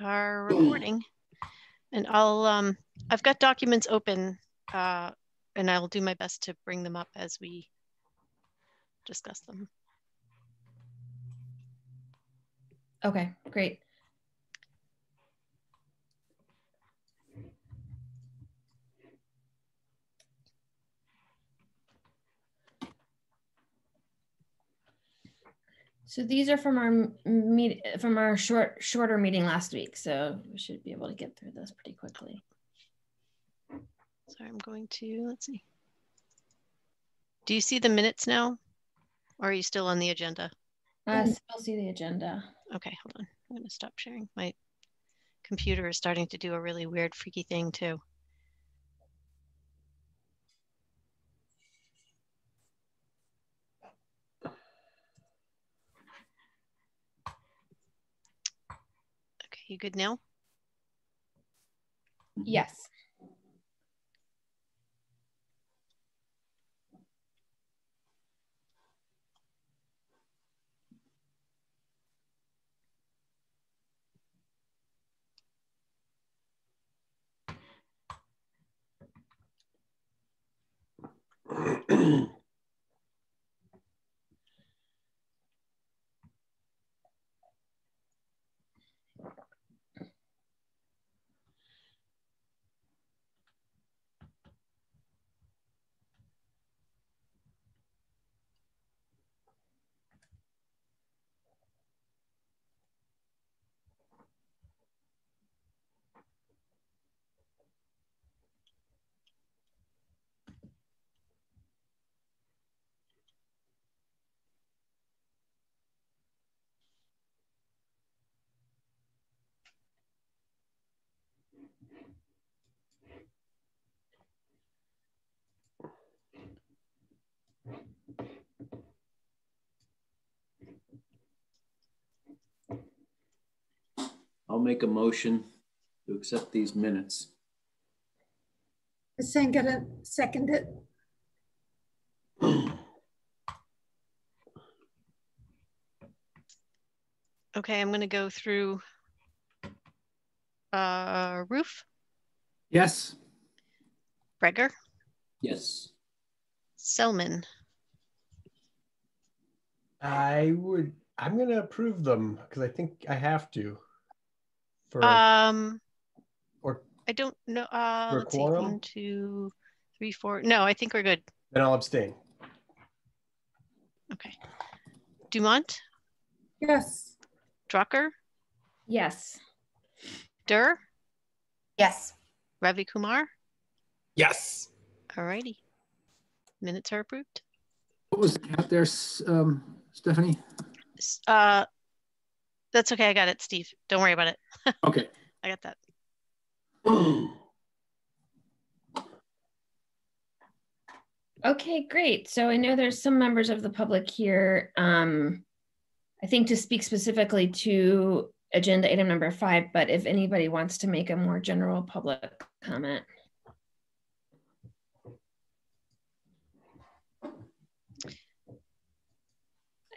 are recording and I'll, um, I've got documents open uh, and I'll do my best to bring them up as we discuss them. Okay, great. So these are from our meet from our short shorter meeting last week. So we should be able to get through this pretty quickly. Sorry, I'm going to let's see. Do you see the minutes now? Or are you still on the agenda? I still see the agenda. Okay, hold on. I'm gonna stop sharing. My computer is starting to do a really weird freaky thing too. You good now? Yes. I'll make a motion to accept these minutes. Ms. Sangata second it. Okay, I'm gonna go through uh, Roof, Yes. Breger, Yes. Selman, I would, I'm gonna approve them because I think I have to. For, um, or I don't know, uh, For let's see, quorum? one, two, three, four, no, I think we're good. then I'll abstain. Okay. Dumont, Yes. Draucker, Yes. Dur, Yes. Ravi Kumar, Yes. alrighty. Minutes are approved. What was the count there, um, Stephanie? Uh, that's okay, I got it, Steve. Don't worry about it. Okay. I got that. Okay, great. So I know there's some members of the public here. Um, I think to speak specifically to agenda item number five, but if anybody wants to make a more general public comment.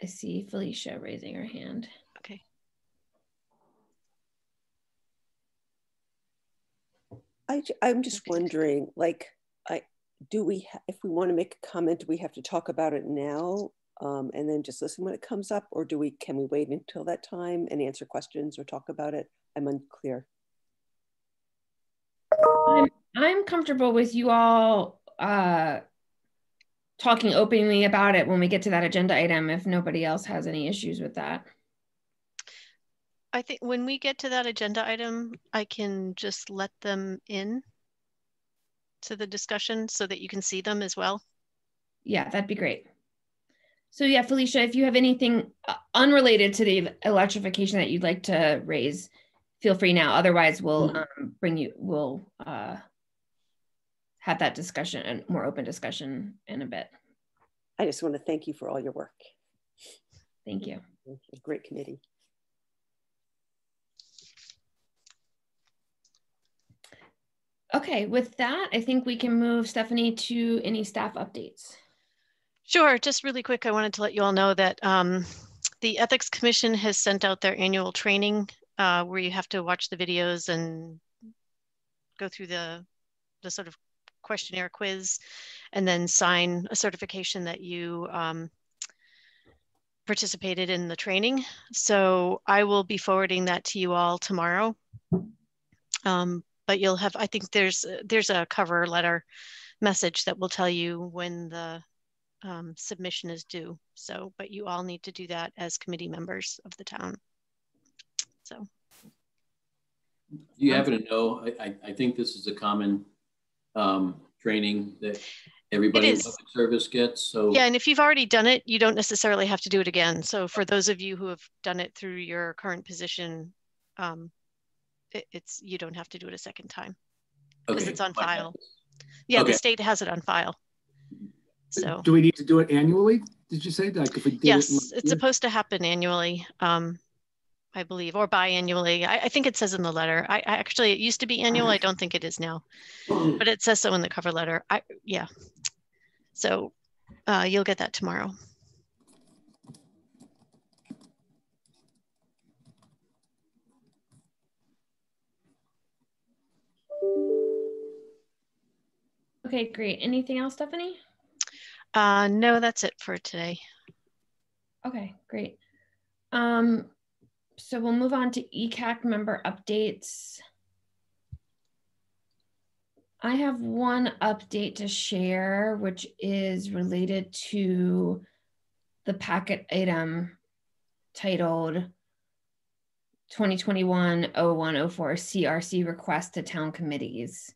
I see Felicia raising her hand. Okay. I, I'm just wondering, like, I, do we, ha- if we want to make a comment, do we have to talk about it now? Um, and then just listen when it comes up, or do we, can we wait until that time and answer questions or talk about it? I'm unclear. I'm, I'm comfortable with you all uh, talking openly about it when we get to that agenda item if nobody else has any issues with that. I think when we get to that agenda item, I can just let them in to the discussion so that you can see them as well. Yeah, that'd be great. So yeah, Felicia, if you have anything uh, unrelated to the electrification that you'd like to raise, feel free now. Otherwise, we'll um, bring you, we'll uh, have that discussion and more open discussion in a bit. I just want to thank you for all your work. Thank you. Great committee. Okay, with that, I think we can move Stephanie to any staff updates. Sure, just really quick, I wanted to let you all know that um, the Ethics Commission has sent out their annual training uh, where you have to watch the videos and go through the the sort of questionnaire quiz, and then sign a certification that you um, participated in the training. So I will be forwarding that to you all tomorrow. Um, but you'll have, I think there's there's a cover letter message that will tell you when the um, submission is due. So, but you all need to do that as committee members of the town. So. Do you happen to know, I, I, I think this is a common um, training that everybody in public service gets, so. Yeah, and if you've already done it, you don't necessarily have to do it again. So for those of you who have done it through your current position, um, it, it's you don't have to do it a second time because okay, it's on file. Yeah, Okay. the state has it on file. So Do we need to do it annually? Did you say like if we did it yes, it's supposed to happen annually, um, I believe, or biannually. I, I think it says in the letter. I, I actually it used to be annual. I don't think it is now, but it says so in the cover letter. I yeah. So uh, you'll get that tomorrow. Okay, great. Anything else, Stephanie? Uh, no, that's it for today. Okay, great. Um, so we'll move on to ECAC member updates. I have one update to share, which is related to the packet item titled 2021-0104 CRC request to town committees.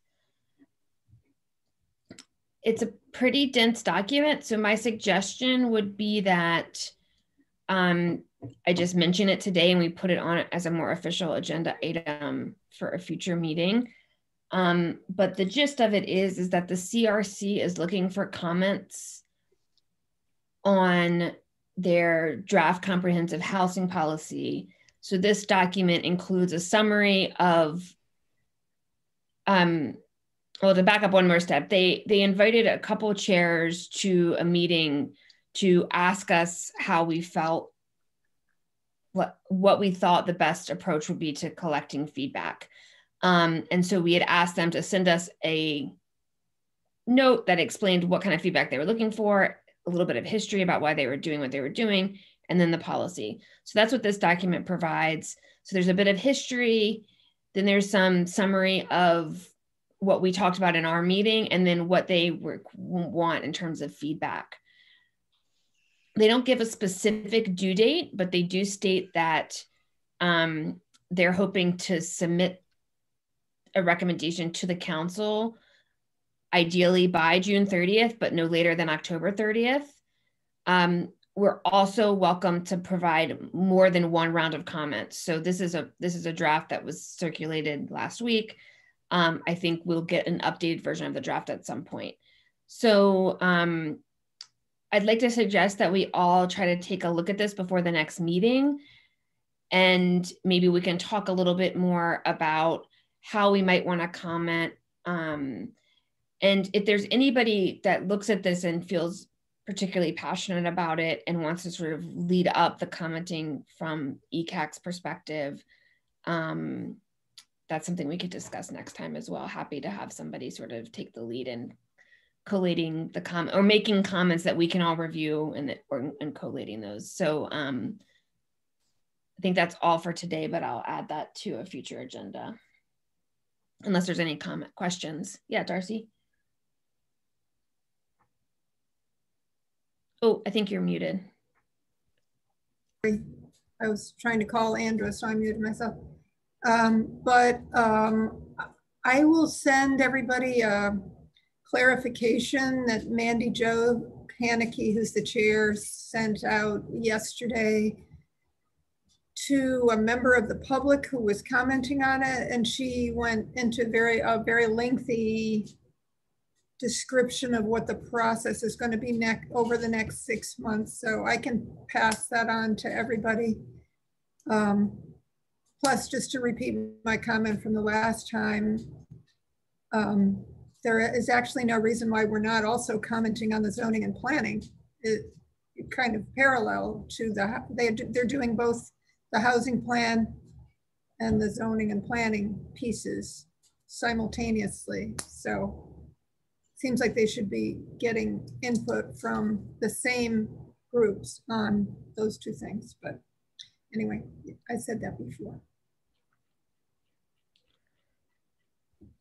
It's a pretty dense document, so my suggestion would be that um, I just mention it today and we put it on as a more official agenda item for a future meeting. Um, but the gist of it is, is that the CRC is looking for comments on their draft comprehensive housing policy. So this document includes a summary of, um, well, to back up one more step, they they invited a couple chairs to a meeting to ask us how we felt what what we thought the best approach would be to collecting feedback. Um, and so we had asked them to send us a note that explained what kind of feedback they were looking for, a little bit of history about why they were doing what they were doing, and then the policy. So that's what this document provides. So there's a bit of history, then there's some summary of what we talked about in our meeting, and then what they want in terms of feedback they don't give a specific due date, but they do state that um, they're hoping to submit a recommendation to the council, ideally by June 30th, but no later than October 30th. Um, we're also welcome to provide more than one round of comments. So this is a this is a draft that was circulated last week. Um, I think we'll get an updated version of the draft at some point. So um, I'd like to suggest that we all try to take a look at this before the next meeting. And maybe we can talk a little bit more about how we might want to comment. Um, and if there's anybody that looks at this and feels particularly passionate about it and wants to sort of lead up the commenting from ECAC's perspective, um, that's something we could discuss next time as well. Happy to have somebody sort of take the lead in collating the comment or making comments that we can all review and or and collating those. So um, I think that's all for today, but I'll add that to a future agenda. Unless there's any comment questions. Yeah, Darcy. Oh, I think you're muted. I was trying to call Andrew, so I muted myself. Um, but um, I will send everybody a clarification that Mandy Jo Hanneke, who's the chair, sent out yesterday to a member of the public who was commenting on it, and she went into very a very lengthy description of what the process is going to be next over the next six months. So I can pass that on to everybody. Um, plus, just to repeat my comment from the last time, um, there is actually no reason why we're not also commenting on the zoning and planning. It, kind of parallel to the, they, they're doing both the housing plan and the zoning and planning pieces simultaneously. So seems like they should be getting input from the same groups on those two things. But anyway, I said that before.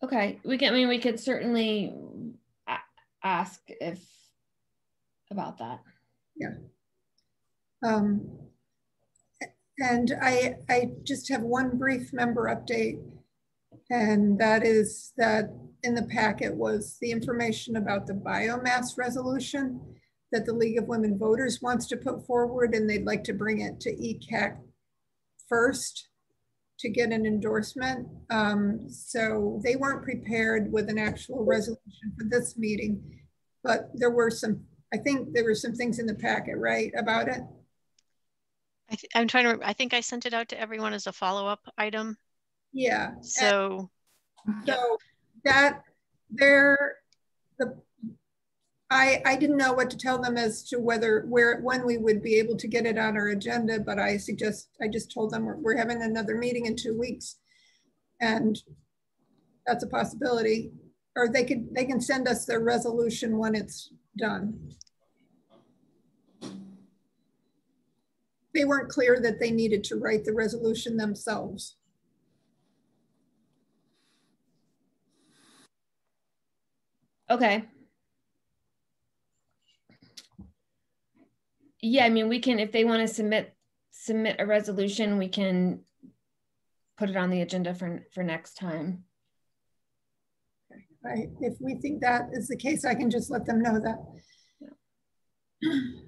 Okay, we can, I mean, we could certainly ask if, about that. Yeah. Um, and I, I just have one brief member update. And that is that in the packet was the information about the biomass resolution that the League of Women Voters wants to put forward and they'd like to bring it to ECAC first to get an endorsement. Um, so they weren't prepared with an actual resolution for this meeting, but there were some, I think there were some things in the packet, right, about it? I I'm trying to, I think I sent it out to everyone as a follow-up item. Yeah. and- So, So that there, the, I, I didn't know what to tell them as to whether, where, when we would be able to get it on our agenda, but I suggest, I just told them we're, we're having another meeting in two weeks. And that's a possibility, or they could, they can send us their resolution when it's done. They weren't clear that they needed to write the resolution themselves. Okay. Yeah, I mean, we can, if they want to submit, submit a resolution, we can put it on the agenda for, for next time. Right, if we think that is the case, I can just let them know that.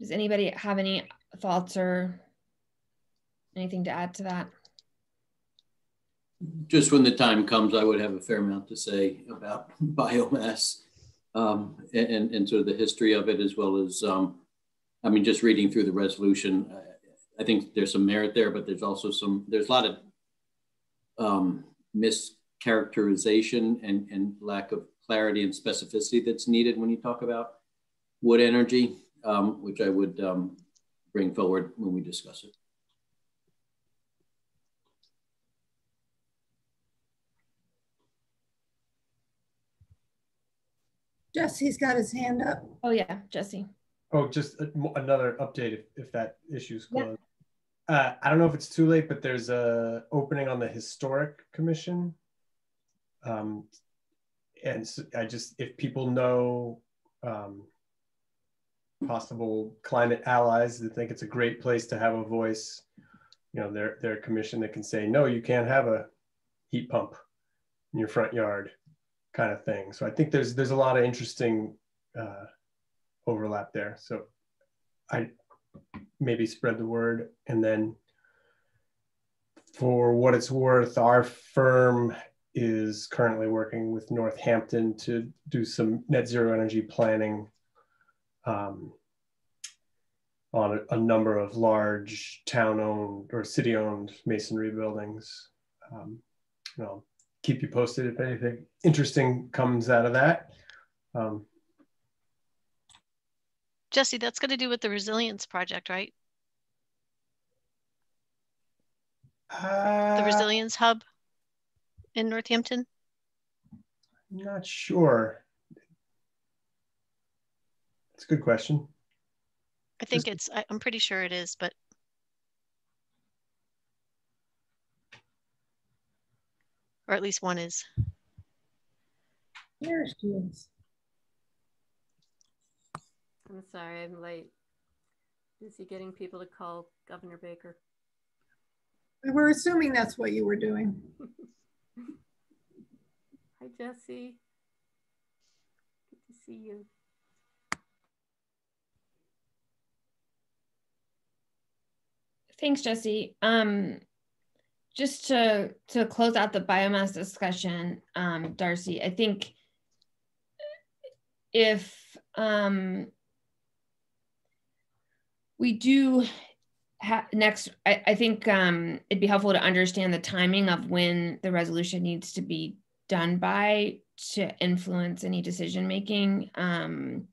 Does anybody have any thoughts or anything to add to that? Just when the time comes, I would have a fair amount to say about biomass um, and, and sort of the history of it, as well as, um, I mean, just reading through the resolution, I, think there's some merit there, but there's also some, there's a lot of um, mischaracterization and, and lack of clarity and specificity that's needed when you talk about wood energy, um, which I would um, bring forward when we discuss it. Jesse's got his hand up. Oh yeah, Jesse. Oh, just a- another update if, if that issue's Yeah. closed. Uh, I don't know if it's too late, but there's a opening on the historic commission. Um, and I just, if people know um, possible climate allies that think it's a great place to have a voice, you know, their their commission that can say, no, you can't have a heat pump in your front yard, kind of thing. So I think there's there's a lot of interesting uh, overlap there. So I maybe spread the word and then for what it's worth, our firm is currently working with Northampton to do some net zero energy planning um, on a, a, number of large town owned or city owned masonry buildings. Um, you know, keep you posted if anything interesting comes out of that. Um, Jesse, that's going to do with the resilience project, right? uh, The resilience hub in Northampton. I'm not sure. It's a good question. I think Just- it's, I, I'm pretty sure it is, but or at least one is. There she is. I'm sorry, I'm late. Busy getting people to call Governor Baker. We were assuming that's what you were doing. Hi, Jesse. Good to see you. Thanks, Jesse. Um, just to to close out the biomass discussion, um, Darcy, I think if um, we do next, I, I think um, it'd be helpful to understand the timing of when the resolution needs to be done by to influence any decision making. Um,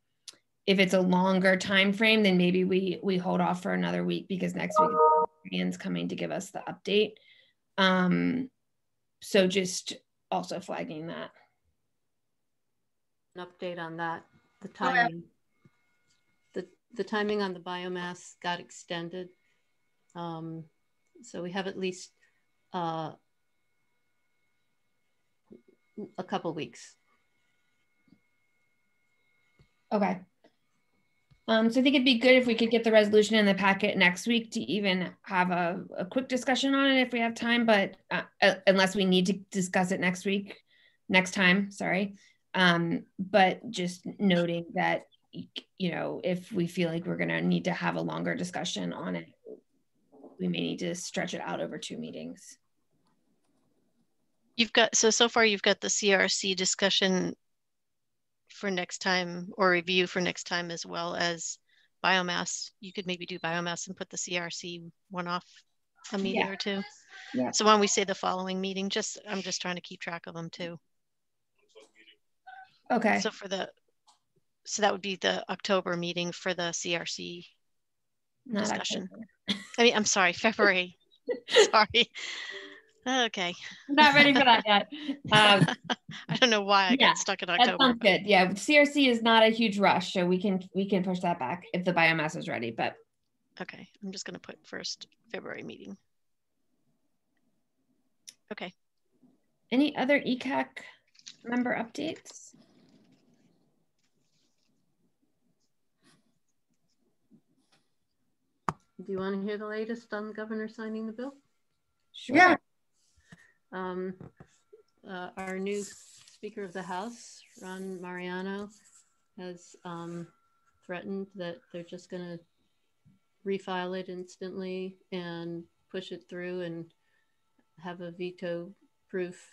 if it's a longer time frame, then maybe we we hold off for another week because next week Ian's coming to give us the update. Um, so just also flagging that. An update on that. The Oh, yeah. timing. The the timing on the biomass got extended. Um, so we have at least uh, a couple weeks. Okay. Um, so I think it'd be good if we could get the resolution in the packet next week to even have a, a quick discussion on it if we have time, but uh, uh, unless we need to discuss it next week, next time, sorry. Um, but just noting that, you know, if we feel like we're gonna need to have a longer discussion on it, we may need to stretch it out over two meetings. You've got, so, so far you've got the CRC discussion for next time or review for next time as well as biomass. You could maybe do biomass and put the CRC one off a meeting Yeah. or two. Yeah. So when we say the following meeting, just, I'm just trying to keep track of them too. Okay, So for the, so that would be the October meeting for the CRC. not discussion. October. I mean, I'm sorry, February. Sorry. Okay. Not ready for that yet. Um, I don't know why I yeah, got stuck in October. That October. sounds but- good. Yeah, CRC is not a huge rush, so we can we can push that back if the biomass is ready. But Okay, I'm just gonna put first February meeting. Okay, any other ECAC member updates? Do you want to hear the latest on the governor signing the bill? Sure. Yeah. Um, uh, our new Speaker of the House, Ron Mariano, has um, threatened that they're just going to refile it instantly and push it through and have a veto proof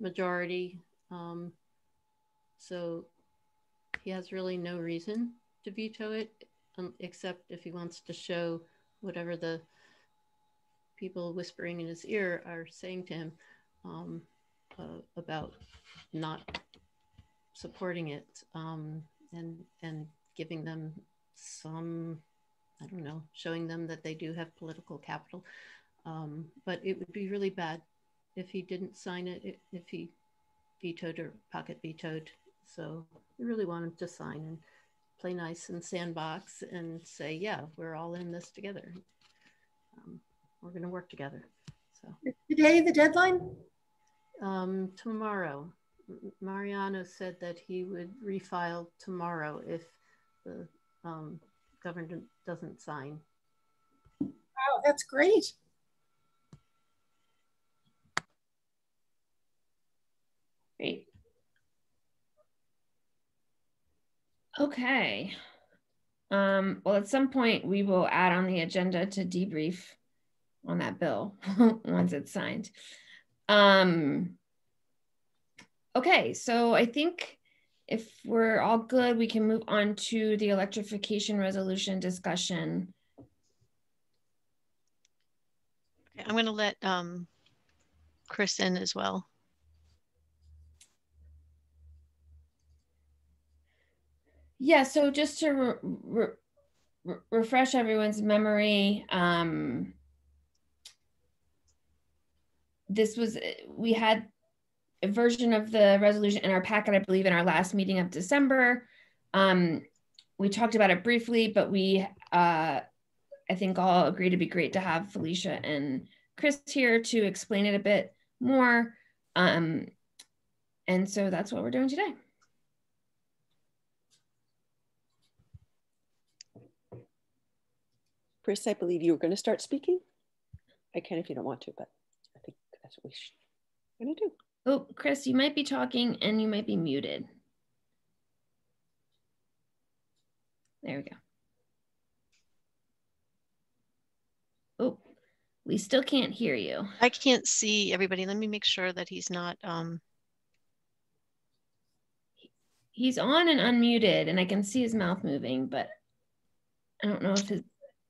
majority. Um, so he has really no reason to veto it, um, except if he wants to show whatever the people whispering in his ear are saying to him um, uh, about not supporting it um, and and giving them some I don't know showing them that they do have political capital. Um, but it would be really bad if he didn't sign it if he vetoed or pocket vetoed. So we really want him to sign and play nice and sandbox and say yeah we're all in this together. Um, we're going to work together so Today, the deadline? um, tomorrow, Mariano said that he would refile tomorrow if the um, governor doesn't sign. Wow, that's great. Great. Okay. Um, well, at some point we will add on the agenda to debrief on that bill once it's signed. Um, okay, so I think if we're all good, we can move on to the electrification resolution discussion. Okay, I'm gonna let um, Chris in as well. Yeah, so just to re- re- refresh everyone's memory, um, this was, we had a version of the resolution in our packet, I believe, in our last meeting of December. Um, we talked about it briefly, but we, uh, I think all agreed it'd be great to have Felicia and Chris here to explain it a bit more. Um, and so that's what we're doing today. Chris, I believe you were going to start speaking. I can if you don't want to, but that's what we should going to do. Oh, Chris, you might be talking and you might be muted. There we go. Oh, we still can't hear you. I can't see everybody. Let me make sure that he's not, um, He's on and unmuted, and I can see his mouth moving, but I don't know if his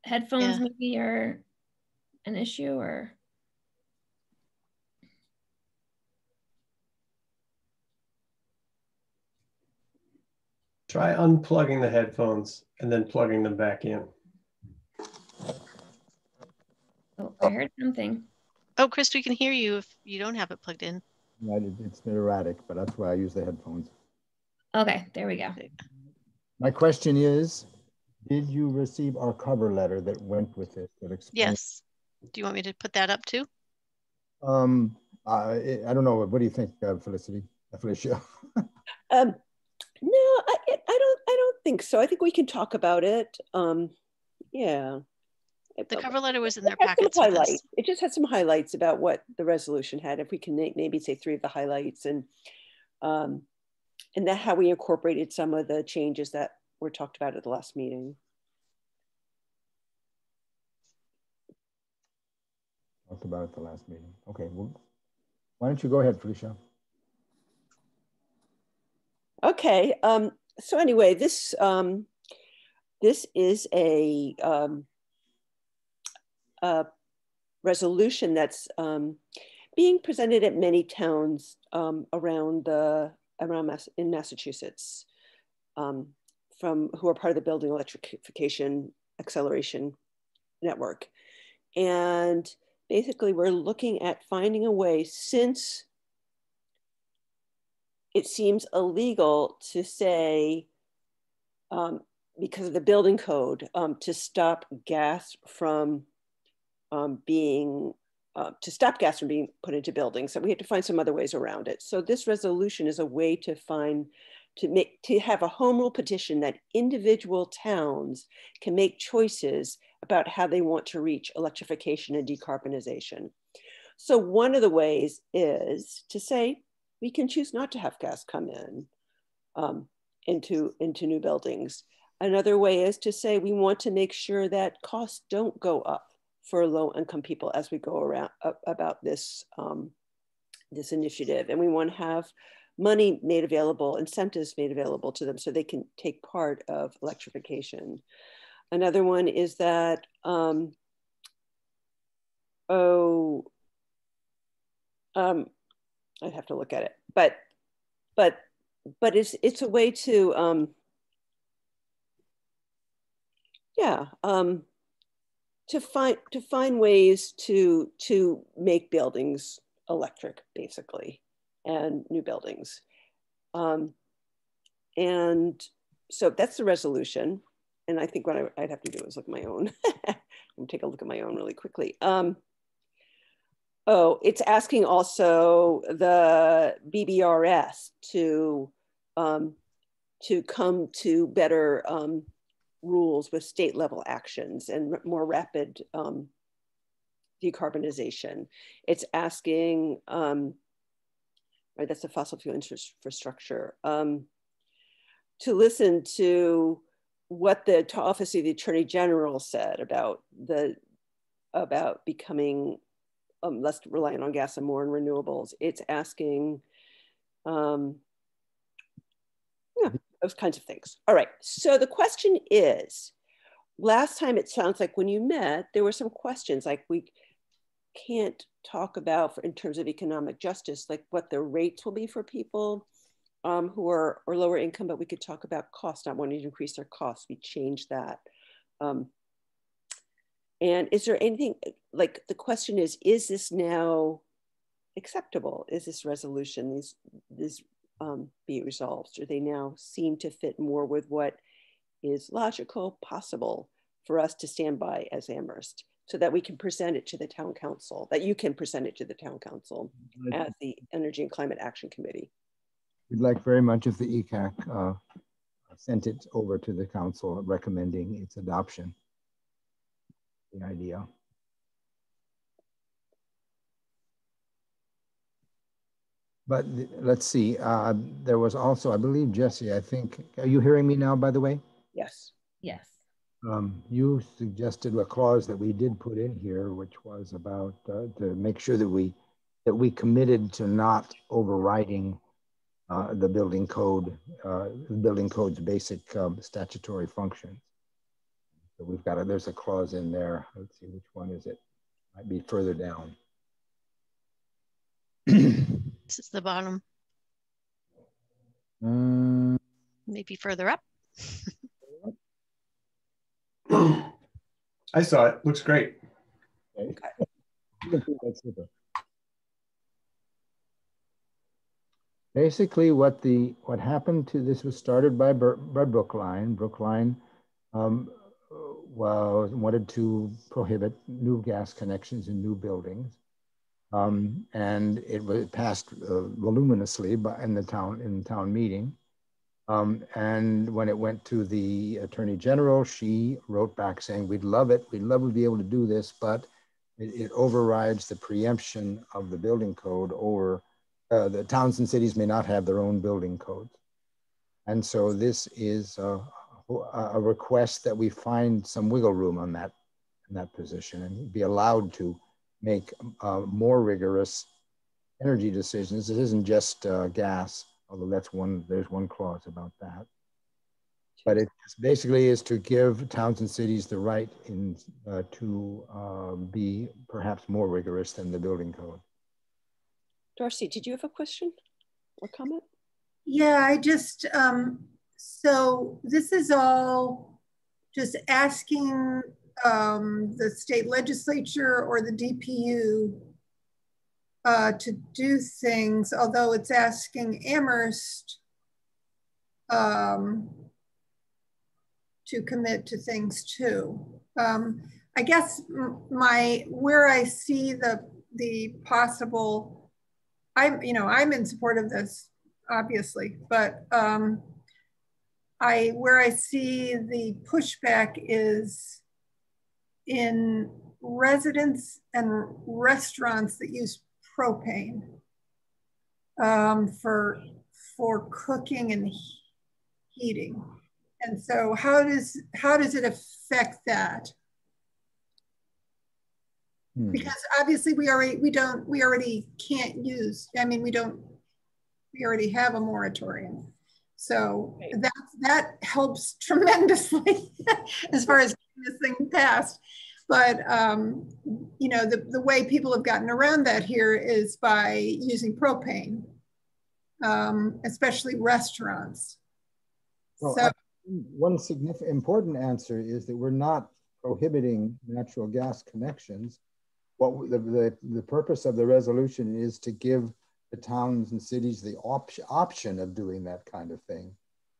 headphones Yeah. maybe are an issue or. Try unplugging the headphones and then plugging them back in. Oh, I heard something. Oh, Chris, we can hear you if you don't have it plugged in. Yeah, It's erratic, but that's why I use the headphones. Okay, there we go. My question is, did you receive our cover letter that went with it? that explains- Yes. Do you want me to put that up too? Um, I, I don't know. What do you think, uh, Felicity? Uh, Felicia? Um, no, I, I don't. I don't think so. I think we can talk about it. Um, yeah. The cover letter was in their It had some packets. with highlight- It just had some highlights about what the resolution had. If we can maybe say three of the highlights and um, and that how we incorporated some of the changes that were talked about at the last meeting. Talked about at the last meeting. Okay, well, why don't you go ahead, Felicia? Okay. Um, so anyway, this um, this is a, um, a resolution that's um, being presented at many towns um, around the around Mass, in Massachusetts um, from who are part of the Building Electrification Acceleration Network, and basically we're looking at finding a way since it seems illegal to say, um, because of the building code, um, to stop gas from um, being, uh, to stop gas from being put into buildings. So we have to find some other ways around it. So this resolution is a way to find, to make, to have a home rule petition that individual towns can make choices about how they want to reach electrification and decarbonization. So one of the ways is to say, we can choose not to have gas come in um, into, into new buildings. Another way is to say we want to make sure that costs don't go up for low income people as we go around uh, about this, um, this initiative. And we want to have money made available, incentives made available to them so they can take part of electrification. Another one is that, um, oh, um, I'd have to look at it, but but but it's it's a way to um, yeah um, to find to find ways to to make buildings electric basically and new buildings. Um, and so that's the resolution. And I think what I, would have to do is look at my own. Take a look at my own really quickly. Um, Oh, it's asking also the BBRS to um, to come to better um, rules with state level actions and more rapid um, decarbonization. It's asking, um, right, that's the fossil fuel infrastructure, um, to listen to what the office of the Attorney General said about the about becoming um, less reliant on gas and more on renewables. It's asking, um, yeah, those kinds of things. All right. So the question is, last time it sounds like when you met, there were some questions like we can't talk about for, in terms of economic justice, like what the rates will be for people um, who are or lower income, but we could talk about cost, not wanting to increase their costs. We changed that. Um, and is there anything like the question is, is this now acceptable? Is this resolution, these, these um, be resolved? Do they now seem to fit more with what is logical, possible for us to stand by as Amherst so that we can present it to the town council, that you can present it to the town council as the Energy and Climate Action Committee? We'd like very much if the ECAC uh, sent it over to the council recommending its adoption the idea. But let's see, uh, there was also, I believe, Jesse, I think, are you hearing me now, by the way? Yes. Yes. Um, you suggested a clause that we did put in here, which was about uh, to make sure that we that we committed to not overriding uh, the building code, uh, building code's basic um, statutory functions. So we've got a, there's a clause in there. Let's see, which one is it? Might be further down. this is the bottom. Um, maybe further up. I saw it. Looks great. Okay. Basically, what the what happened to this was started by, by Brookline. Brookline um, well, wanted to prohibit new gas connections in new buildings. Um, and it, was passed uh, voluminously by, in the town in town meeting. Um, and when it went to the attorney general, she wrote back saying, "We'd love it. We'd love to be able to do this, but it, it overrides the preemption of the building code over uh, the towns and cities may not have their own building codes. And so this is a request that we find some wiggle room on that, in that position and be allowed to make uh, more rigorous energy decisions. This isn't just uh, gas, although that's one, there's one clause about that. But it basically is to give towns and cities the right in, uh, to uh, be perhaps more rigorous than the building code. Darcy, did you have a question or comment? Yeah, I just, um, so this is all just asking um, the state legislature or the DPU uh, to do things, although it's asking Amherst um, to commit to things too. Um, I guess my where I see the the possible, I'm you know I'm in support of this obviously, but um, I where I see the pushback is in residents and restaurants that use propane um, for for cooking and heating. And so how does how does it affect that? Hmm. Because obviously we already we don't we already can't use, I mean we don't we already have a moratorium. So that that helps tremendously as far as getting this thing passed. But um, you know, the, the way people have gotten around that here is by using propane, um, especially restaurants. Well, so, I, one significant important answer is that we're not prohibiting natural gas connections. What the, the, the purpose of the resolution is to give the towns and cities the op option of doing that kind of thing,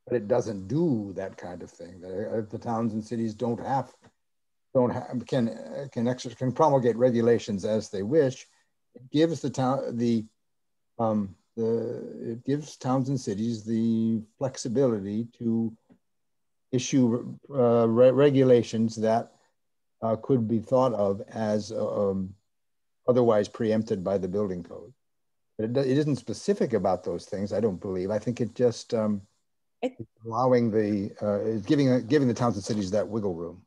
but it doesn't do that kind of thing. The, the towns and cities don't have, don't have, can can extra, can promulgate regulations as they wish. It gives the town the um, the it gives towns and cities the flexibility to issue uh, re regulations that uh, could be thought of as um, otherwise preempted by the building code. But it, it isn't specific about those things, I don't believe. I think it just um, allowing the, uh, giving, giving the towns and cities that wiggle room.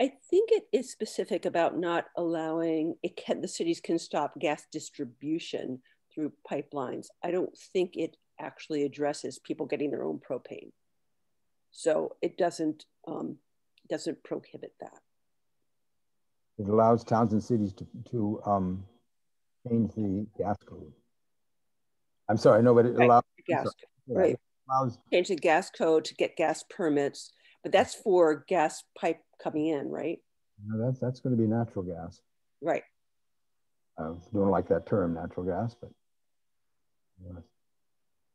I think it is specific about not allowing, it can, the cities can stop gas distribution through pipelines. I don't think it actually addresses people getting their own propane. So it doesn't, um, doesn't prohibit that. It allows towns and cities to, to um, change the gas code. I'm sorry, no, but it right. allows gas, right. allows change the gas code to get gas permits, but that's for gas pipe coming in, right? No, that's that's going to be natural gas. Right. I don't like that term, natural gas, but.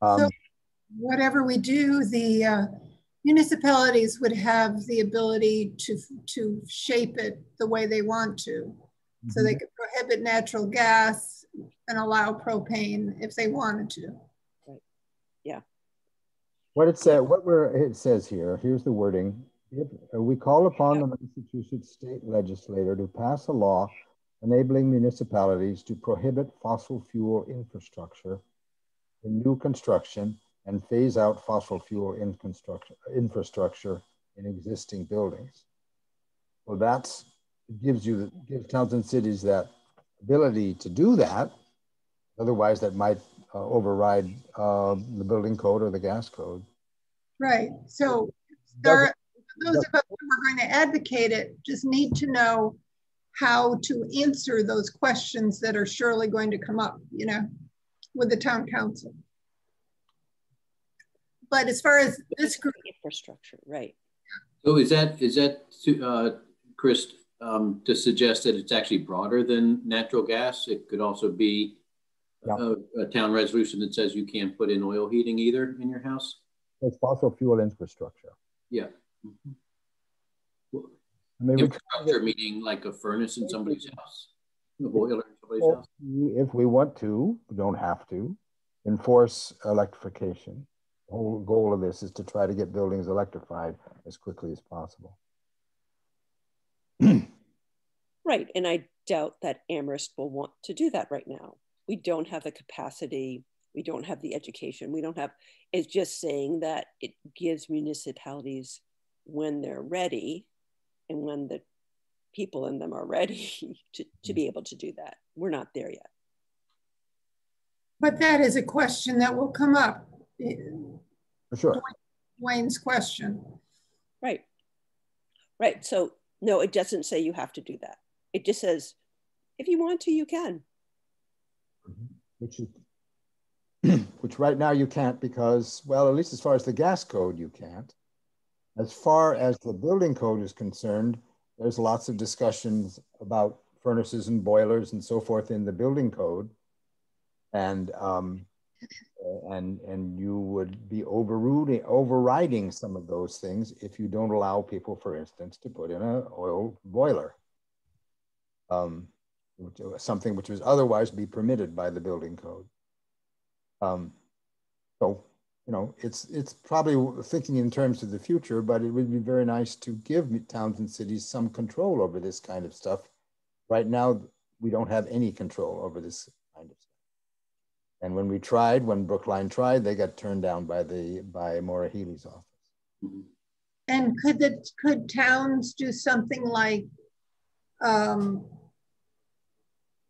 Um, so whatever we do, the uh, municipalities would have the ability to to shape it the way they want to. Mm -hmm. So they mm-hmm. could prohibit natural gas and allow propane if they wanted to. Right. Yeah. What it said, what we're, it says here, here's the wording. We call upon the Massachusetts state legislator to pass a law enabling municipalities to prohibit fossil fuel infrastructure in new construction and phase out fossil fuel in infrastructure in existing buildings. Well, that's gives you gives towns and cities that ability to do that. Otherwise, that might uh, override uh, the building code or the gas code. Right. So there, those of us who are going to advocate it just need to know how to answer those questions that are surely going to come up, you know, with the town council. but as far as this group, infrastructure, right? So is that is that uh, Chris um, to suggest that it's actually broader than natural gas? It could also be yeah. a, a, town resolution that says you can't put in oil heating either in your house. It's fossil fuel infrastructure. Yeah. Mm -hmm. infrastructure meaning like a furnace in somebody's house, a boiler in somebody's well, house. If we want to, we don't have to enforce electrification. The whole goal of this is to try to get buildings electrified as quickly as possible. right. And I doubt that Amherst will want to do that right now. We don't have the capacity, we don't have the education, we don't have, it's just saying that it gives municipalities when they're ready and when the people in them are ready to, to be able to do that. We're not there yet. But that is a question that will come up. For sure. Wayne's question. Right. Right. So no, it doesn't say you have to do that. It just says, if you want to, you can. Which, is, which right now you can't because, well, at least as far as the gas code, you can't. As far as the building code is concerned, there's lots of discussions about furnaces and boilers and so forth in the building code. And um, and and you would be overriding overriding some of those things if you don't allow people, for instance, to put in an oil boiler. Um, which, something which was otherwise be permitted by the building code. Um, so, you know, it's it's probably thinking in terms of the future, but it would be very nice to give towns and cities some control over this kind of stuff. Right now, we don't have any control over this kind of stuff. And when we tried, when Brookline tried, they got turned down by the by Maura Healey's office. And could the could towns do something like um,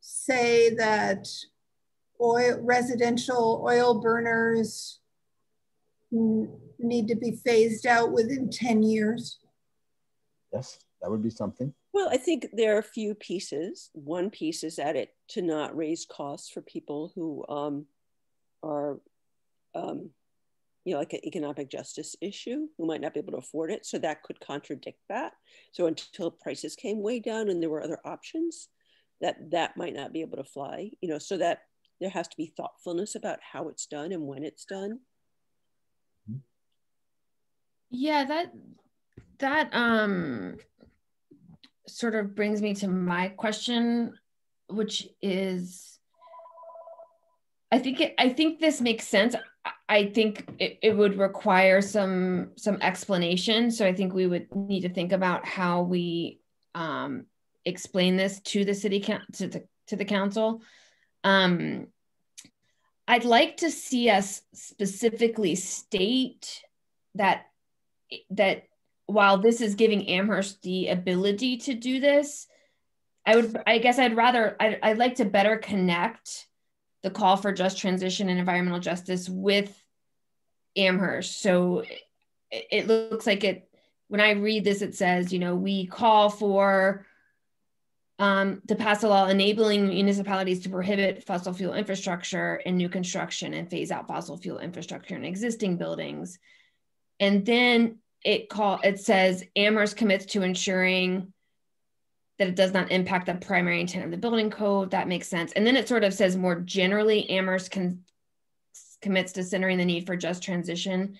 say that oil residential oil burners need to be phased out within 10 years? Yes, that would be something. Well, I think there are a few pieces. One piece is at it to not raise costs for people who um, are, um, you know, like an economic justice issue, who might not be able to afford it. So that could contradict that. So until prices came way down and there were other options, that that might not be able to fly. You know, so that there has to be thoughtfulness about how it's done and when it's done. Yeah, that that um sort of brings me to my question, which is I think it, I think this makes sense. I think it, it would require some some explanation. So I think we would need to think about how we um, explain this to the city to the to the council. Um, I'd like to see us specifically state that that while this is giving Amherst the ability to do this, I would, I guess I'd rather, I'd, I'd like to better connect the call for just transition and environmental justice with Amherst. So it, it looks like it, when I read this, it says, you know, we call for um, to pass a law enabling municipalities to prohibit fossil fuel infrastructure in new construction and phase out fossil fuel infrastructure in existing buildings. And then it call it says Amherst commits to ensuring that it does not impact the primary intent of the building code. That makes sense. And then it sort of says more generally, Amherst can, commits to centering the need for just transition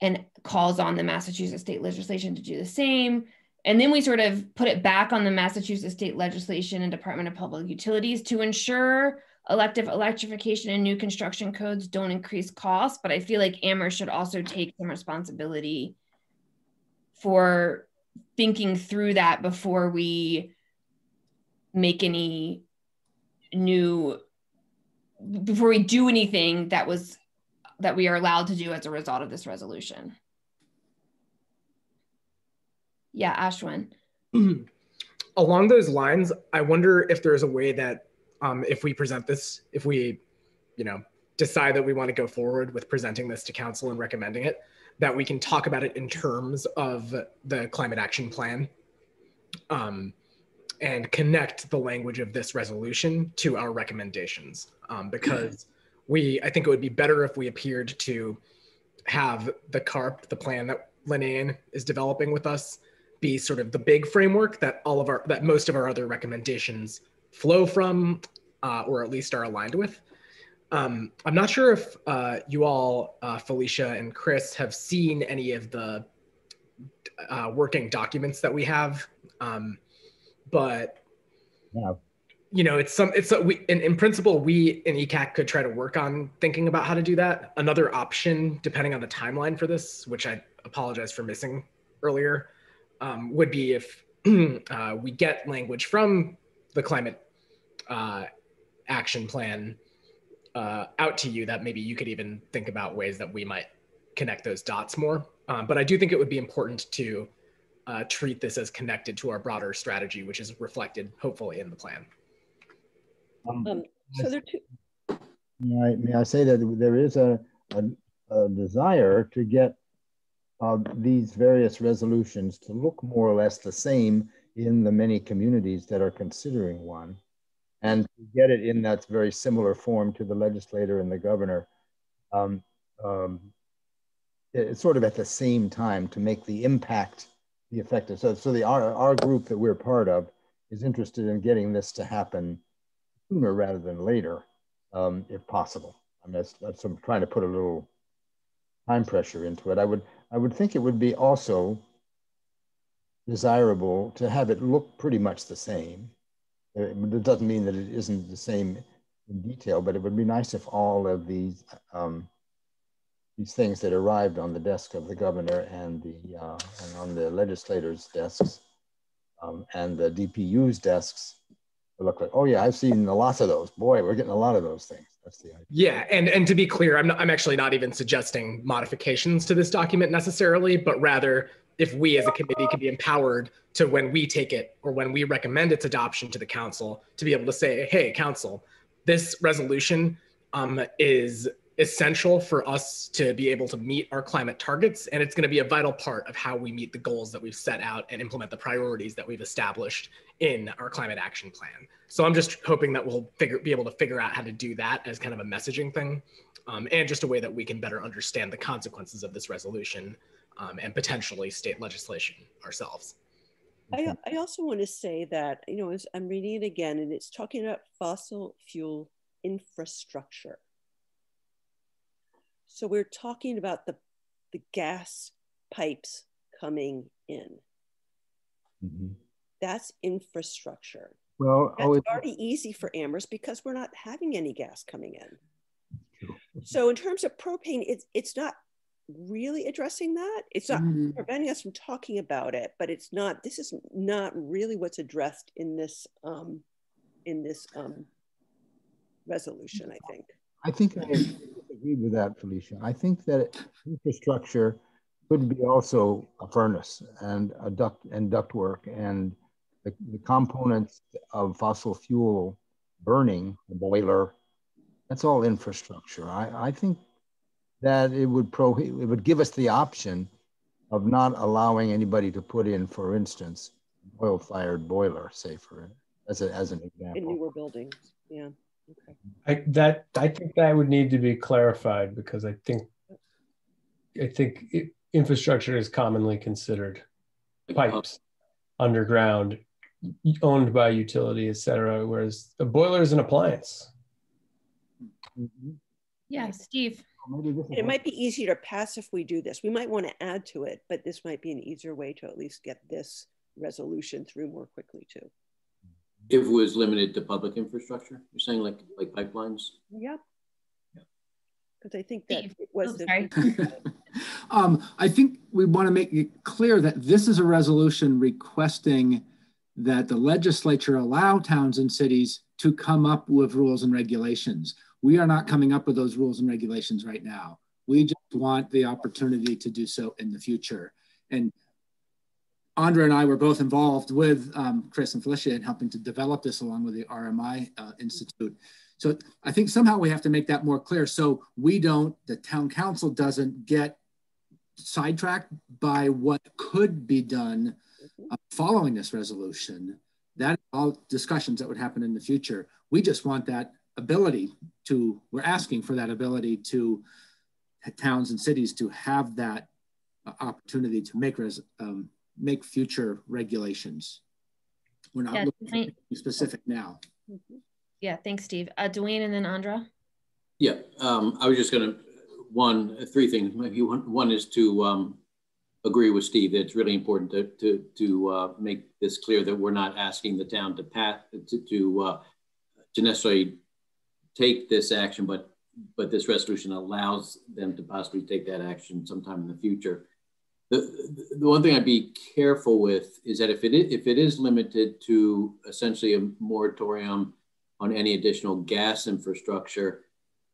and calls on the Massachusetts state legislation to do the same. And then we sort of put it back on the Massachusetts state legislation and Department of Public Utilities to ensure elective electrification and new construction codes don't increase costs, but I feel like Amherst should also take some responsibility for thinking through that before we make any new before we do anything that was that we are allowed to do as a result of this resolution. Yeah, Ashwin. Along those lines, I wonder if there's a way that um, if we present this, if we, you know, decide that we want to go forward with presenting this to council and recommending it, that we can talk about it in terms of the climate action plan um, and connect the language of this resolution to our recommendations. Um, because we, I think it would be better if we appeared to have the CARP, the plan that Linnane is developing with us, be sort of the big framework that all of our that most of our other recommendations flow from, uh, or at least are aligned with. Um, I'm not sure if uh, you all, uh, Felicia and Chris, have seen any of the uh, working documents that we have, um, but Yeah. you know, it's some it's a, we in, in principle we in ECAC could try to work on thinking about how to do that. Another option, depending on the timeline for this, which I apologize for missing earlier, um, would be if uh, we get language from the climate uh, action plan uh, out to you that maybe you could even think about ways that we might connect those dots more. Um, but I do think it would be important to uh, treat this as connected to our broader strategy, which is reflected hopefully in the plan. Um, Um, so there are two, May I, may I say that there is a, a, a desire to get uh, these various resolutions to look more or less the same in the many communities that are considering one and get it in that very similar form to the legislator and the governor. Um, um, it's sort of at the same time to make the impact the effective. So, so the our, our group that we're part of is interested in getting this to happen sooner rather than later um, if possible. I mean, that's, that's I'm trying to put a little time pressure into it. I would I would think it would be also desirable to have it look pretty much the same. It, doesn't mean that it isn't the same in detail, but it would be nice if all of these um, these things that arrived on the desk of the governor and the uh, and on the legislators' desks um, and the DPU's desks look like, oh yeah, I've seen lots of those. Boy, we're getting a lot of those things. That's the idea. Yeah, and and to be clear, I'm not, I'm actually not even suggesting modifications to this document necessarily, but rather if we as a committee can be empowered to when we take it or when we recommend its adoption to the council to be able to say, hey, council, this resolution um, is essential for us to be able to meet our climate targets and it's going to be a vital part of how we meet the goals that we've set out and implement the priorities that we've established in our climate action plan. So i'm just hoping that we'll figure be able to figure out how to do that as kind of a messaging thing um, and just a way that we can better understand the consequences of this resolution um, and potentially state legislation ourselves. I, I also want to say that, you know, as I'm reading it again, and it's talking about fossil fuel infrastructure. So we're talking about the, the gas pipes coming in. Mhm. That's infrastructure. Well, That's oh, already easy for Amherst because we're not having any gas coming in. So in terms of propane, it's it's not really addressing that. It's not Mm. preventing us from talking about it, but it's not. This is not really what's addressed in this um, in this um, resolution. I think. I think I agree with that, Felicia. I think that infrastructure could be also a furnace and a duct and ductwork and the, the components of fossil fuel burning, the boiler. That's all infrastructure. I, I think that it would pro it would give us the option of not allowing anybody to put in, for instance, oil-fired boiler, say for as a, as an example. In newer buildings. Yeah. Okay. I, that I think that would need to be clarified because I think I think i infrastructure is commonly considered pipes underground owned by utility, et cetera, whereas a boiler is an appliance. Yeah, Steve. Maybe this is And it might be easier to pass if we do this. We might want to add to it, but this might be an easier way to at least get this resolution through more quickly too. If it was limited to public infrastructure, you're saying like, like pipelines? Yep. Yeah. Because I think that Steve. it was Oh, the sorry. um, I think we want to make it clear that this is a resolution requesting that the legislature allow towns and cities to come up with rules and regulations. We are not coming up with those rules and regulations right now. We just want the opportunity to do so in the future. And Andra and I were both involved with um, Chris and Felicia in helping to develop this along with the RMI uh, Institute. So I think somehow we have to make that more clear so we don't, the town council doesn't get sidetracked by what could be done uh, following this resolution. That all discussions that would happen in the future. We just want that ability to, we're asking for that ability to towns and cities to have that uh, opportunity to make res, um, make future regulations. We're not yeah, looking for specific now. Yeah, thanks, Steve. Uh, Dwayne and then Andra. Yeah, um, I was just going to one three things. Maybe one, one is to um, agree with Steve that it's really important to to to uh, make this clear that we're not asking the town to pass, to to, uh, to necessarily take this action, but but this resolution allows them to possibly take that action sometime in the future. The, the one thing I'd be careful with is that if it is, if it is limited to essentially a moratorium on any additional gas infrastructure,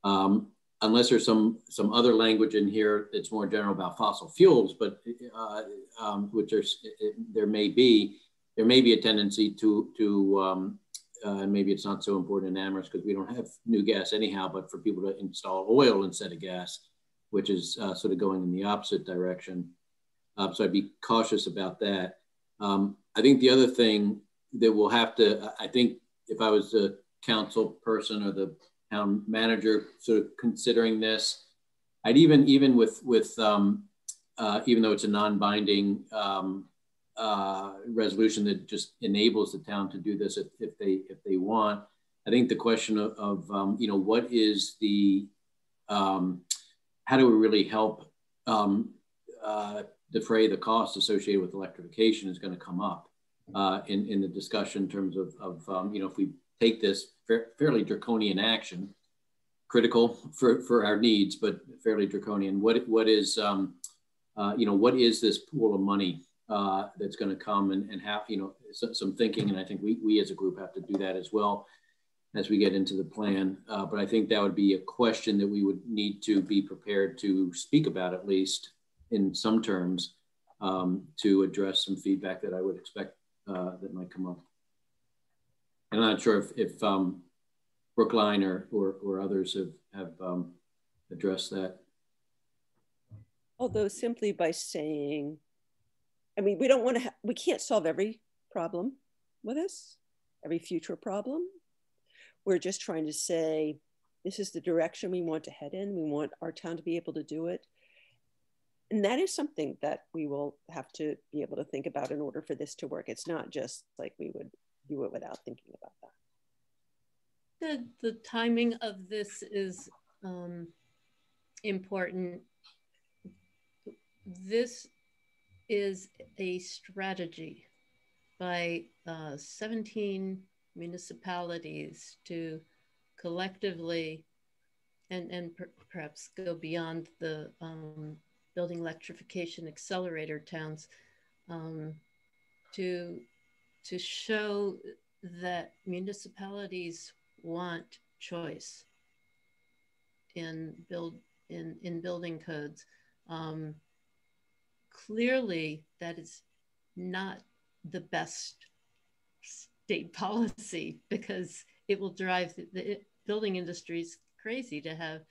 um, unless there's some some other language in here that's more general about fossil fuels, but uh, um, which there's there may be there may be a tendency to to um, uh, maybe it's not so important in Amherst because we don't have new gas anyhow, but for people to install oil instead of gas, which is uh, sort of going in the opposite direction. Uh, so I'd be cautious about that. Um, I think the other thing that we'll have to, I think if I was the council person or the town manager sort of considering this. I'd even even with with um, uh, even though it's a non-binding um, uh, resolution that just enables the town to do this if, if they if they want. I think the question of, of um, you know what is the um, how do we really help um, uh, defray the costs associated with electrification is going to come up uh, in in the discussion in terms of, of um, you know if we take this fairly draconian action, critical for, for our needs, but fairly draconian. What, what is, um, uh, you know, what is this pool of money uh, that's going to come and, and have, you know, some, some, thinking. And I think we, we as a group have to do that as well as we get into the plan. Uh, but I think that would be a question that we would need to be prepared to speak about, at least in some terms, um, to address some feedback that I would expect uh, that might come up. I'm not sure if, if um, Brookline or, or, or others have, have um, addressed that. Although simply by saying, I mean, we don't want to, we can't solve every problem with this, every future problem. We're just trying to say, this is the direction we want to head in. We want our town to be able to do it. And that is something that we will have to be able to think about in order for this to work. It's not just like we would do it without thinking about that. The, the timing of this is um, important. This is a strategy by uh, 17 municipalities to collectively and, and per perhaps go beyond the um, building electrification accelerator towns um, to to show that municipalities want choice in build in, in building codes. Um, clearly, that is not the best state policy because it will drive the, the building industries crazy to have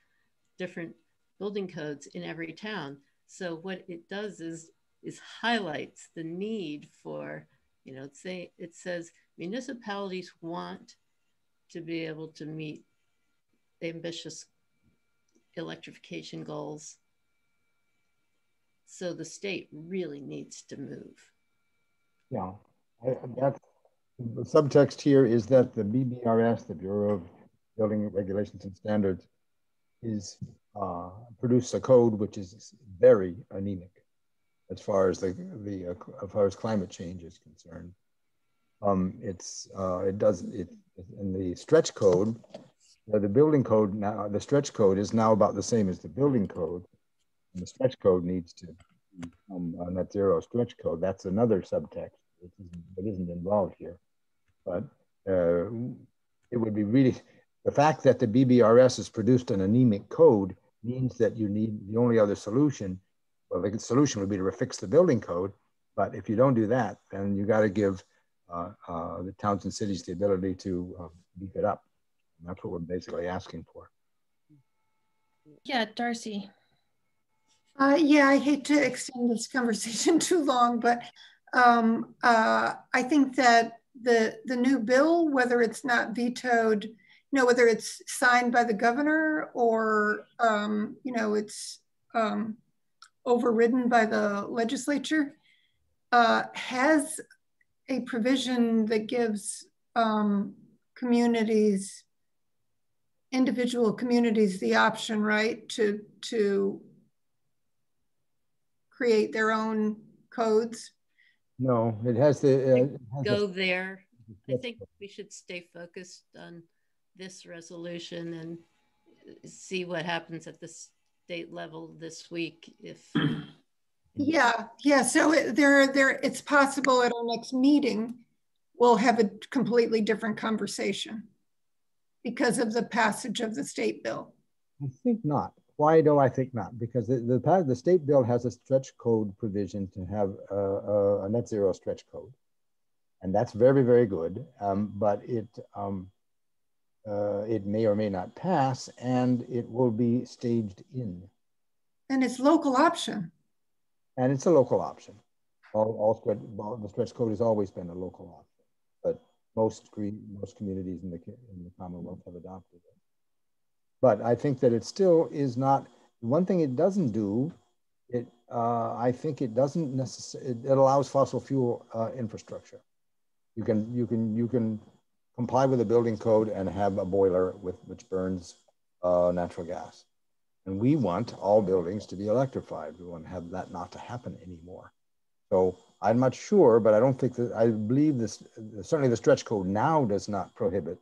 different building codes in every town. So what it does is is highlights the need for you know, say it says municipalities want to be able to meet ambitious electrification goals. So the state really needs to move. Yeah, that's the subtext here is that the BBRS, the Bureau of Building Regulations and Standards, is uh, produced a code which is very anemic as far as the, the uh, as far as climate change is concerned. Um, it's uh, it does it in the stretch code. The building code now the stretch code is now about the same as the building code, and the stretch code needs to become a net zero stretch code. That's another subtext that isn't, that isn't involved here, but uh, it would be really the fact that the BBRS has produced an anemic code means that you need the only other solution well, the solution would be to fix the building code. But if you don't do that, then you got to give uh, uh, the towns and cities the ability to um, beef it up. And that's what we're basically asking for. Yeah, Darcy. Uh, yeah, I hate to extend this conversation too long, but um, uh, I think that the the new bill, whether it's not vetoed, you know, whether it's signed by the governor or um, you know, it's um, overridden by the legislature, uh, has a provision that gives um, communities, individual communities, the option, right, to to create their own codes. No, it has to uh, it has go to- there. I think we should stay focused on this resolution and see what happens at the state level this week. If Yeah, yeah. So it, there, there. It's possible at our next meeting, we'll have a completely different conversation because of the passage of the state bill. I think not. Why do I think not? Because the, the, pa- the state bill has a stretch code provision to have a, a, a net zero stretch code. And that's very, very good. Um, but it, um, uh, it may or may not pass and it will be staged in. And it's local option. And it's a local option. All, all stretch, all, the stretch code has always been a local option, but most, most communities in the, in the Commonwealth have adopted it. But I think that it still is not, one thing it doesn't do, it, uh, I think it doesn't necessarily, it, it allows fossil fuel uh, infrastructure. You can, you can, you can comply with the building code and have a boiler with, which burns uh, natural gas. And we want all buildings to be electrified. We want to have that not to happen anymore. So I'm not sure, but I don't think that, I believe this, certainly the stretch code now does not prohibit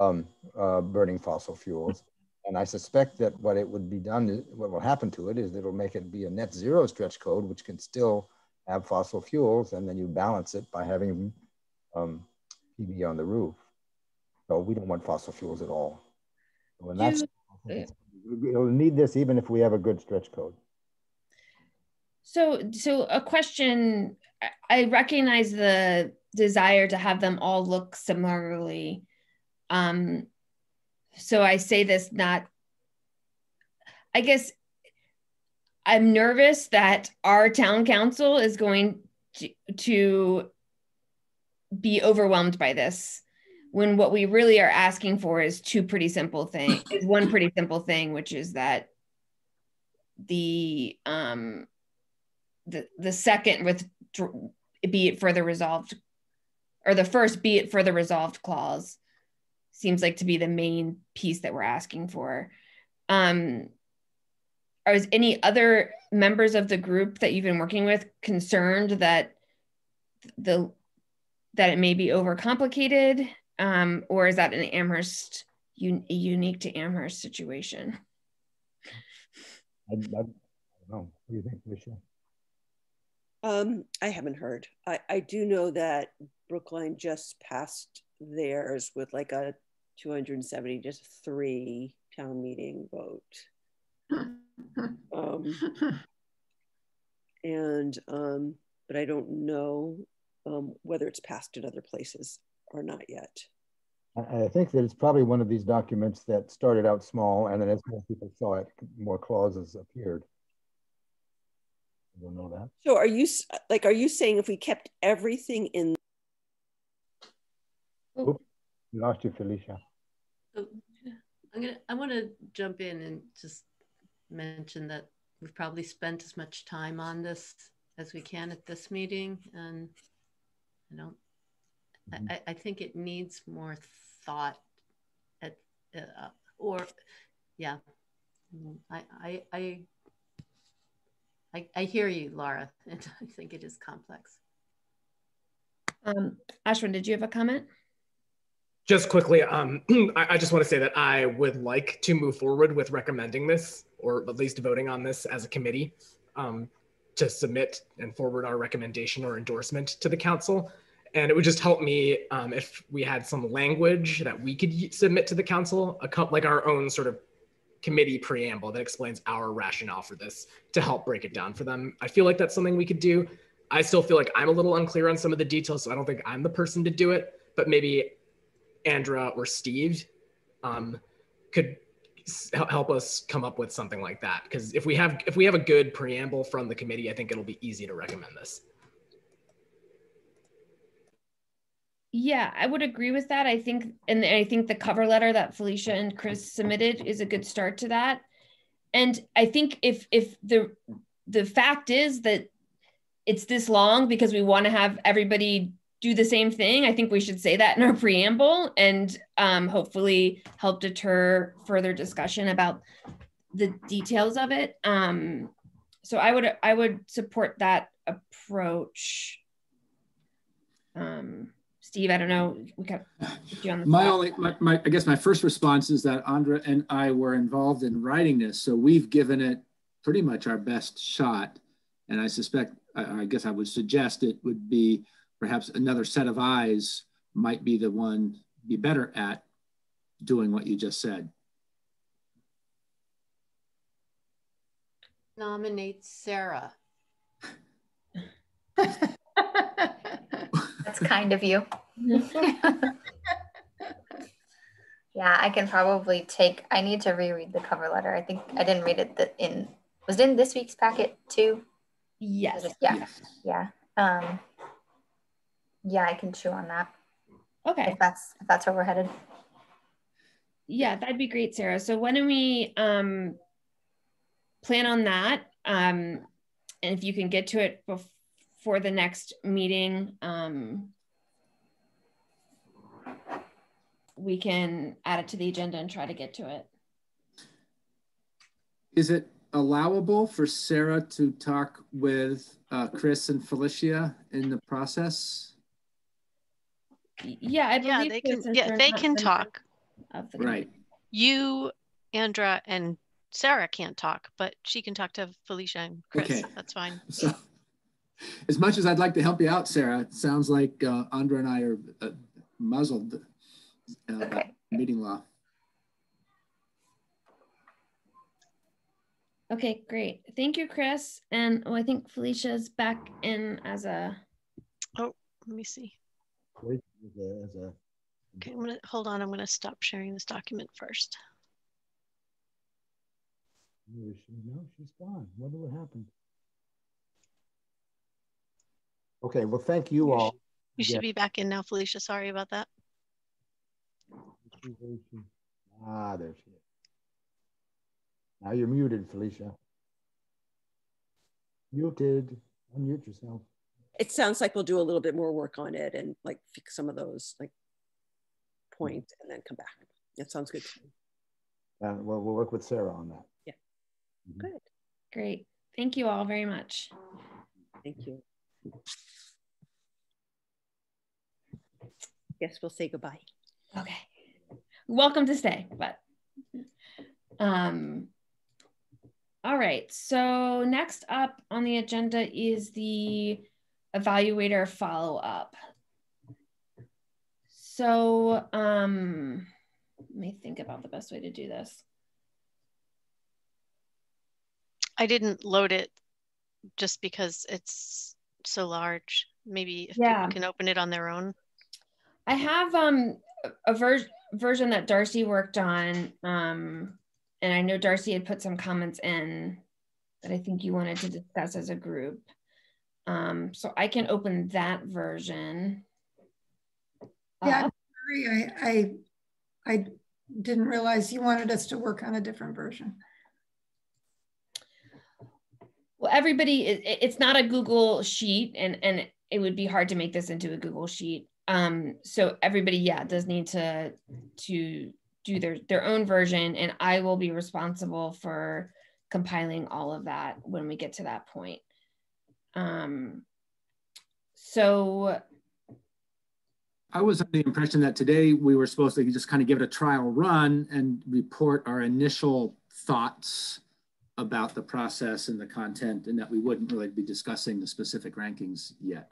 um, uh, burning fossil fuels. And I suspect that what it would be done, what will happen to it is it'll make it be a net zero stretch code, which can still have fossil fuels. And then you balance it by having um, PV on the roof. So we don't want fossil fuels at all. So, and that's, we'll need this even if we have a good stretch code. So, so a question. I- I recognize the desire to have them all look similarly. Um, so I say this not. I guess I'm nervous that our town council is going to, to be overwhelmed by this when what we really are asking for is two pretty simple things is one pretty simple thing which is that the um the the second with be it further resolved or the first be it further resolved clause seems like to be the main piece that we're asking for. Um are any other members of the group that you've been working with concerned that the that it may be overcomplicated um, or is that an amherst un- unique to amherst situation I, I, I don't know. What do you think, Alicia? Um, I haven't heard. I, I do know that Brookline just passed theirs with like a 270 just three town meeting vote. Um, and um, but I don't know um, whether it's passed in other places or not yet. I, I think that it's probably one of these documents that started out small and then as more people saw it, more clauses appeared. I don't know that. So are you like are you saying if we kept everything in We lost you, Felicia. So, I'm gonna I want to jump in and just mention that we've probably spent as much time on this as we can at this meeting, and you know, Mhm. I, I think it needs more thought at uh, or yeah, I I I. I, I hear you, Laura, and I think it is complex. um, ashwin did you have a comment Just quickly, um, I, I just want to say that I would like to move forward with recommending this, or at least voting on this as a committee, um, to submit and forward our recommendation or endorsement to the council. And it would just help me um, if we had some language that we could submit to the council, a co- like our own sort of committee preamble that explains our rationale for this to help break it down for them. I feel like that's something we could do. I still feel like I'm a little unclear on some of the details, so I don't think I'm the person to do it. But maybe Andra or Steve um, could help us come up with something like that. Because if we have if we have a good preamble from the committee, I think it'll be easy to recommend this. Yeah, I would agree with that. I think, and I think the cover letter that Felicia and Chris submitted is a good start to that. and I think if if the the fact is that it's this long because we want to have everybody do the same thing, I think we should say that in our preamble and um, hopefully help deter further discussion about the details of it. Um, so I would I would support that approach. Um, Steve, I don't know. We got you on the my spot. only, my, my, I guess my first response is that Andra and I were involved in writing this, so we've given it pretty much our best shot. And I suspect, I, I guess I would suggest it would be perhaps another set of eyes might be the one be better at doing what you just said. Nominate Sarah. That's kind of you. yeah, I can probably take. I need to reread the cover letter. I think I didn't read it in. Was it in this week's packet too? Yes. Yeah. Yes. Yeah. Um. Yeah, I can chew on that. Okay. If that's if that's where we're headed. Yeah, that'd be great, Sarah. So why don't we um plan on that? Um, and if you can get to it before the next meeting, um, we can add it to the agenda and try to get to it. Is it allowable for Sarah to talk with uh, Chris and Felicia in the process? Yeah, I yeah, they can. Yeah, they can talk. The right. You, Andra, and Sarah can't talk, but she can talk to Felicia and Chris. Okay. That's fine. So, as much as I'd like to help you out, Sarah, it sounds like uh, Andra and I are uh, muzzled uh, okay. meeting law. Okay, great. Thank you, Chris. And oh, I think Felicia's back in as a. Oh, let me see. Okay, I'm gonna hold on. I'm gonna stop sharing this document first. No, she's gone. Wonder what happened. Okay, well, thank you all. You should be back in now, Felicia. Sorry about that. Ah, there she is. Now you're muted, Felicia. Muted. Unmute yourself. It sounds like we'll do a little bit more work on it and like fix some of those like points point and then come back. That sounds good to me. And well, we'll work with Sarah on that. Yeah. Mm -hmm. Good. Great. Thank you all very much. Thank you. Guess we'll say goodbye. Okay welcome to stay, but um all right. So next up on the agenda is the evaluator follow-up. So um let me think about the best way to do this. I didn't load it just because it's so large. Maybe if yeah. people can open it on their own. I have um a version version that Darcy worked on, um, and I know Darcy had put some comments in that I think you wanted to discuss as a group. Um, so I can open that version. Yeah, sorry, I, I, I didn't realize you wanted us to work on a different version. Well, everybody, it, it's not a Google sheet, and and it would be hard to make this into a Google sheet. Um, so everybody, yeah, does need to to do their their own version, and I will be responsible for compiling all of that when we get to that point. Um, so I was under the impression that today we were supposed to just kind of give it a trial run and report our initial thoughts about the process and the content, and that we wouldn't really be discussing the specific rankings yet.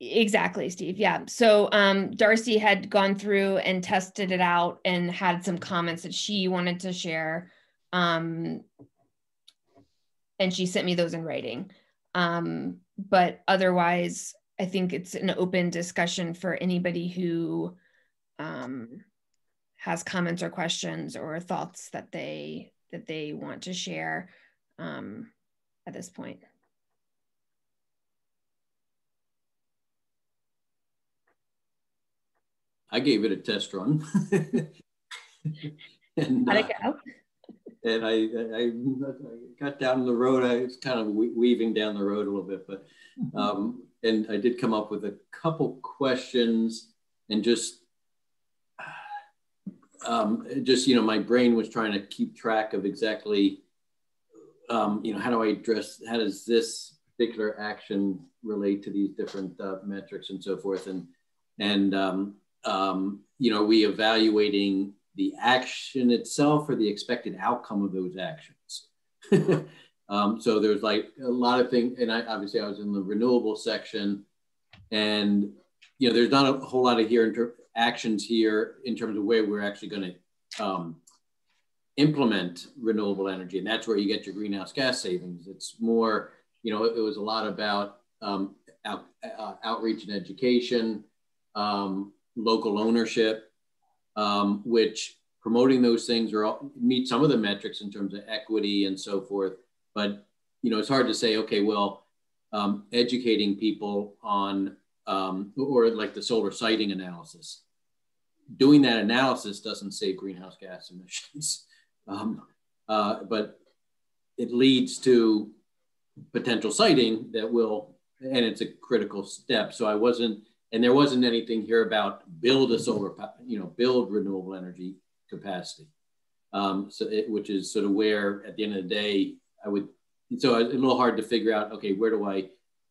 Exactly, Steve. Yeah. So um, Darcy had gone through and tested it out and had some comments that she wanted to share. Um, and she sent me those in writing. Um, but otherwise, I think it's an open discussion for anybody who um, has comments or questions or thoughts that they that they want to share um, at this point. I gave it a test run. and, How'd it uh, go? And I, I, got down the road. I was kind of weaving down the road a little bit, but mm-hmm. um, and I did come up with a couple questions and just um, just you know my brain was trying to keep track of exactly um, you know how do I address how does this particular action relate to these different uh, metrics and so forth and and um, um, you know we evaluating the action itself or the expected outcome of those actions. um, so there's like a lot of things, and I obviously I was in the renewable section, and you know there's not a whole lot of here inter- actions here in terms of where we're actually going to um, implement renewable energy, and that's where you get your greenhouse gas savings. It's more, you know, it, it was a lot about um, out, uh, outreach and education, um, local ownership, um, which promoting those things or all, meet some of the metrics in terms of equity and so forth. But you know, it's hard to say, okay, well, um, educating people on um, or like the solar siting analysis. Doing that analysis doesn't save greenhouse gas emissions, um, uh, but it leads to potential siting that will, and it's a critical step. So I wasn't and there wasn't anything here about build a solar, you know, build renewable energy capacity. Um, so it, which is sort of where at the end of the day, I would, so it's a little hard to figure out, okay, where do I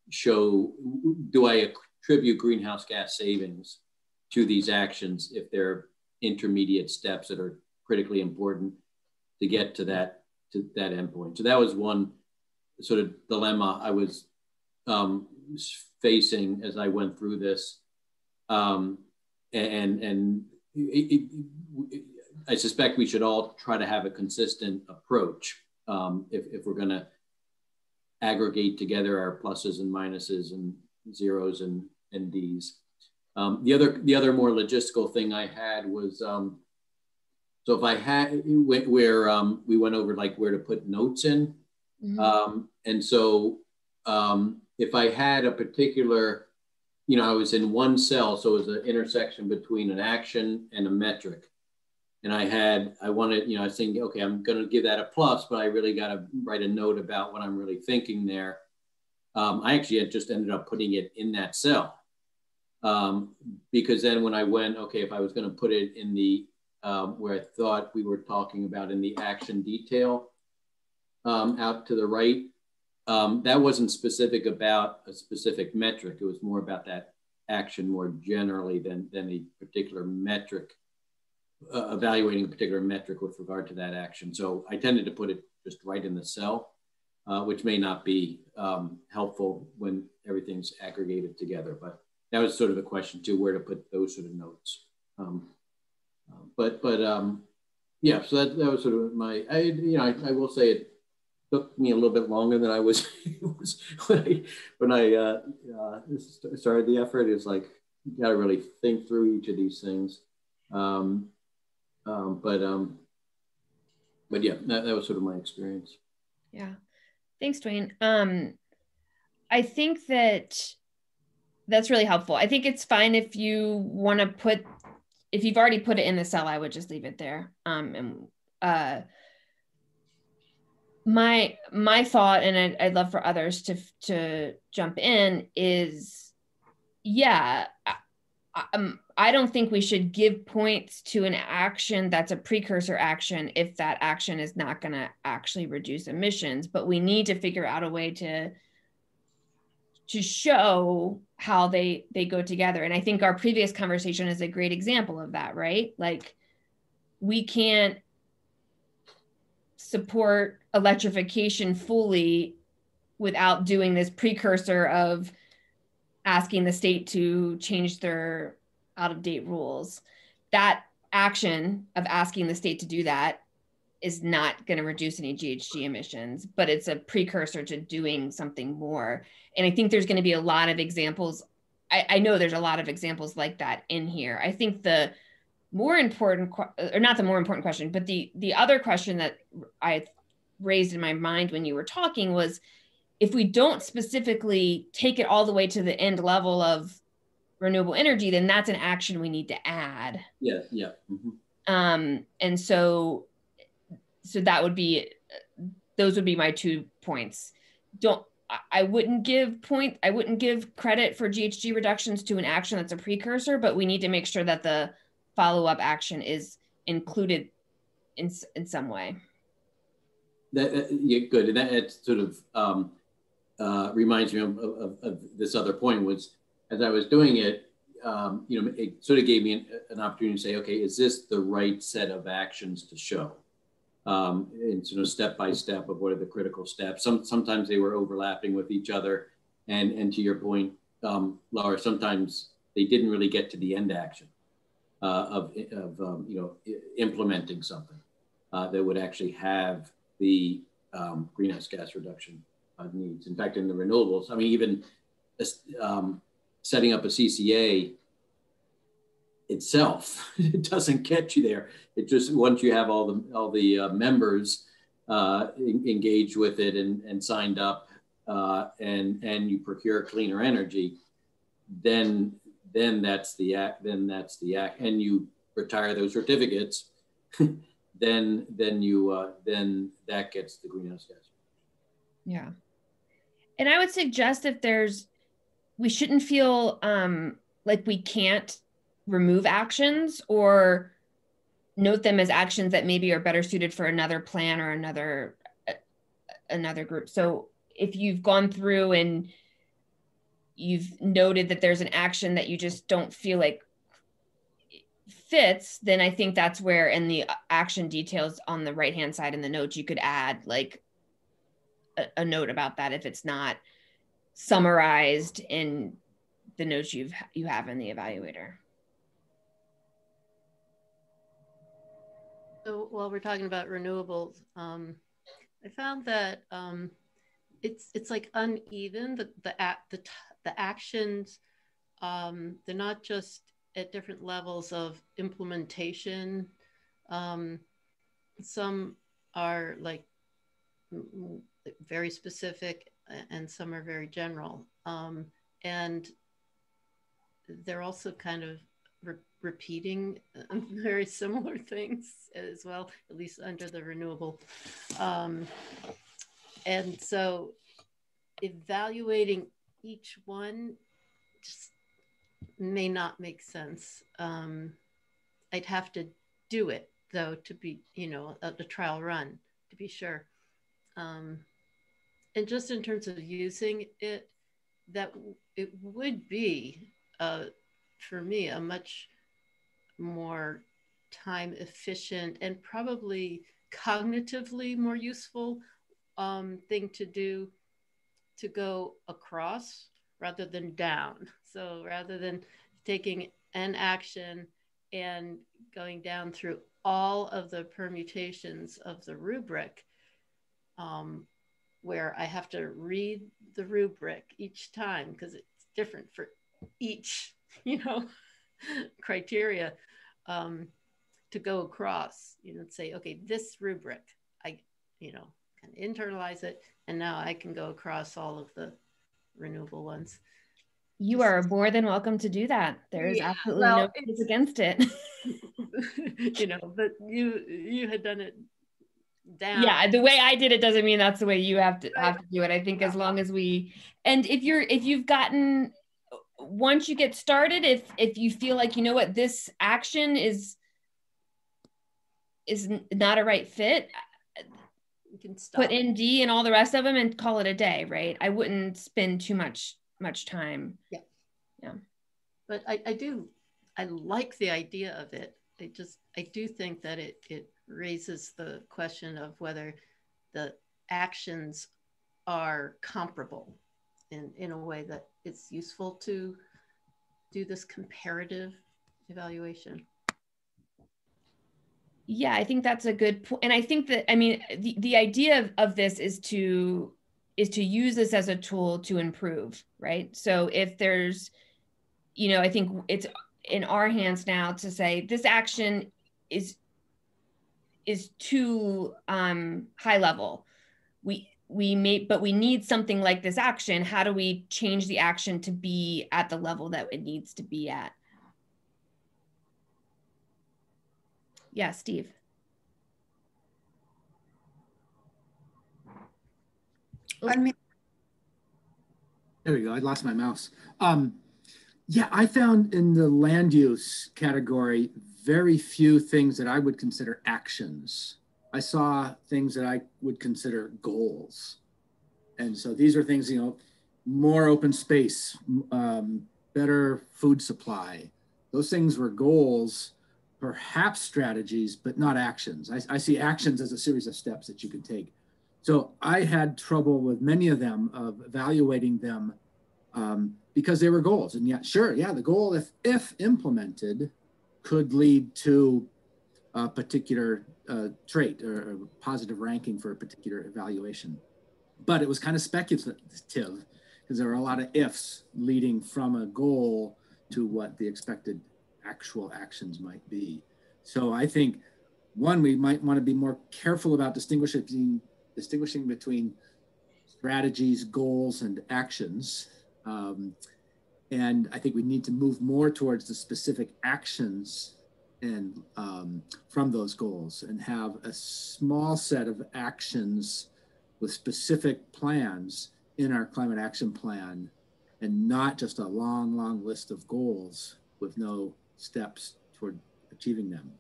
show, do I attribute greenhouse gas savings to these actions if they're intermediate steps that are critically important to get to that, to that endpoint. So that was one sort of dilemma I was um, facing as I went through this. Um, and and it, it, I suspect we should all try to have a consistent approach um, if, if we're going to aggregate together our pluses and minuses and zeros and, and Ds. Um, the other the other more logistical thing I had was um, so if I had where um, we went over like where to put notes in, mm-hmm. um, and so um, if I had a particular, you know, I was in one cell, so it was an intersection between an action and a metric. And I had, I wanted, you know, I was thinking, okay, I'm going to give that a plus, but I really got to write a note about what I'm really thinking there. Um, I actually had just ended up putting it in that cell. Um, because then when I went, okay, if I was going to put it in the, um, where I thought we were talking about in the action detail um, out to the right, um, that wasn't specific about a specific metric. It was more about that action more generally than, than a particular metric, uh, evaluating a particular metric with regard to that action. So I tended to put it just right in the cell, uh, which may not be um, helpful when everything's aggregated together. But that was sort of a question too, where to put those sort of notes. Um, uh, but but um, yeah, so that, that was sort of my, I, you know, I, I will say it took me a little bit longer than I was, when I when I uh, uh, started the effort. It's like you got to really think through each of these things. Um, um, but um, but yeah, that, that was sort of my experience. Yeah, thanks, Dwayne. Um, I think that that's really helpful. I think it's fine if you want to put if you've already put it in the cell. I would just leave it there. Um, and uh, my my thought and I'd, I'd, love for others to to jump in is yeah I, um, I don't think we should give points to an action that's a precursor action if that action is not going to actually reduce emissions but we need to figure out a way to to show how they they go together. And i think our previous conversation is a great example of that right? Like we can't support electrification fully without doing this precursor of asking the state to change their out of date rules. That action of asking the state to do that is not going to reduce any GHG emissions, but it's a precursor to doing something more. And I think there's going to be a lot of examples. I, I know there's a lot of examples like that in here. I think the more important or not the more important question but the the other question that i raised in my mind when you were talking was if we don't specifically take it all the way to the end level of renewable energy then that's an action we need to add yeah yeah mm-hmm. um and so so that would be those would be my two points. Don't I wouldn't give point I wouldn't give credit for GHG reductions to an action that's a precursor, but we need to make sure that the follow-up action is included in in some way. That uh, yeah, good. And that it sort of um, uh, reminds me of, of, of, this other point was as I was doing it, um, you know, it sort of gave me an, an opportunity to say, okay, is this the right set of actions to show? um, and sort of step by step of what are the critical steps. Some sometimes they were overlapping with each other, and and to your point, um, Laura, sometimes they didn't really get to the end action uh, of of um, you know implementing something uh, that would actually have the um, greenhouse gas reduction uh, needs. In fact, in the renewables, I mean, even um, setting up a CCA itself. it doesn't get you there. It just once you have all the all the uh, members uh, engaged with it and, and signed up, uh, and and you procure cleaner energy, then then that's the act. Then that's the act, and you retire those certificates. then then you uh, then that gets the greenhouse gas. Yeah, and I would suggest if there's, we shouldn't feel um, like we can't remove actions or note them as actions that maybe are better suited for another plan or another another group so if you've gone through and you've noted that there's an action that you just don't feel like fits then i think that's where in the action details on the right hand side in the notes you could add like a, a note about that if it's not summarized in the notes you've you have in the evaluator So while we're talking about renewables, um, I found that um, it's it's like uneven. The the the the actions um, they're not just at different levels of implementation. Um, some are like very specific, and some are very general. Um, and they're also kind of repeating uh, very similar things as well, at least under the renewable. Um, and so evaluating each one just may not make sense. Um, I'd have to do it though to be, you know, a, trial run to be sure. Um, and just in terms of using it, that it would be, uh, for me, a much more time efficient and probably cognitively more useful um, thing to do to go across rather than down. So rather than taking an action and going down through all of the permutations of the rubric, um, where I have to read the rubric each time because it's different for each, you know, criteria um, to go across, you know, say, okay, this rubric, I, you know, can internalize it, and now I can go across all of the renewable ones. You are more than welcome to do that. There is yeah, absolutely well, no case against it. you know, but you you had done it down. Yeah, the way I did it doesn't mean that's the way you have to have to do it. I think as long as we and if you're if you've gotten once you get started if if you feel like you know what this action is is not a right fit you can stop. put in d and all the rest of them and call it a day right i wouldn't spend too much much time yeah yeah but i i do i like the idea of it i just i do think that it it raises the question of whether the actions are comparable in in a way that it's useful to do this comparative evaluation. Yeah, I think that's a good point. And I think that, I mean, the, the idea of, of this is to is to use this as a tool to improve, right? So if there's, you know, I think it's in our hands now to say this action is is too um, high level. We we may but we need something like this action how do we change the action to be at the level that it needs to be at yeah steve There we go. I lost my mouse. Um, yeah, I found in the land use category very few things that I would consider actions. I saw things that I would consider goals. And so these are things, you know, more open space, um, better food supply. Those things were goals, perhaps strategies, but not actions. I, I see actions as a series of steps that you can take. So I had trouble with many of them of evaluating them um, because they were goals. And yet, sure, yeah, the goal, if if implemented, could lead to a particular uh, trait or a positive ranking for a particular evaluation. But it was kind of speculative because there were a lot of ifs leading from a goal to what the expected actual actions might be. So I think one, we might want to be more careful about distinguishing distinguishing between strategies, goals, and actions. Um, and I think we need to move more towards the specific actions and um, from those goals and have a small set of actions with specific plans in our climate action plan and not just a long, long list of goals with no steps toward achieving them.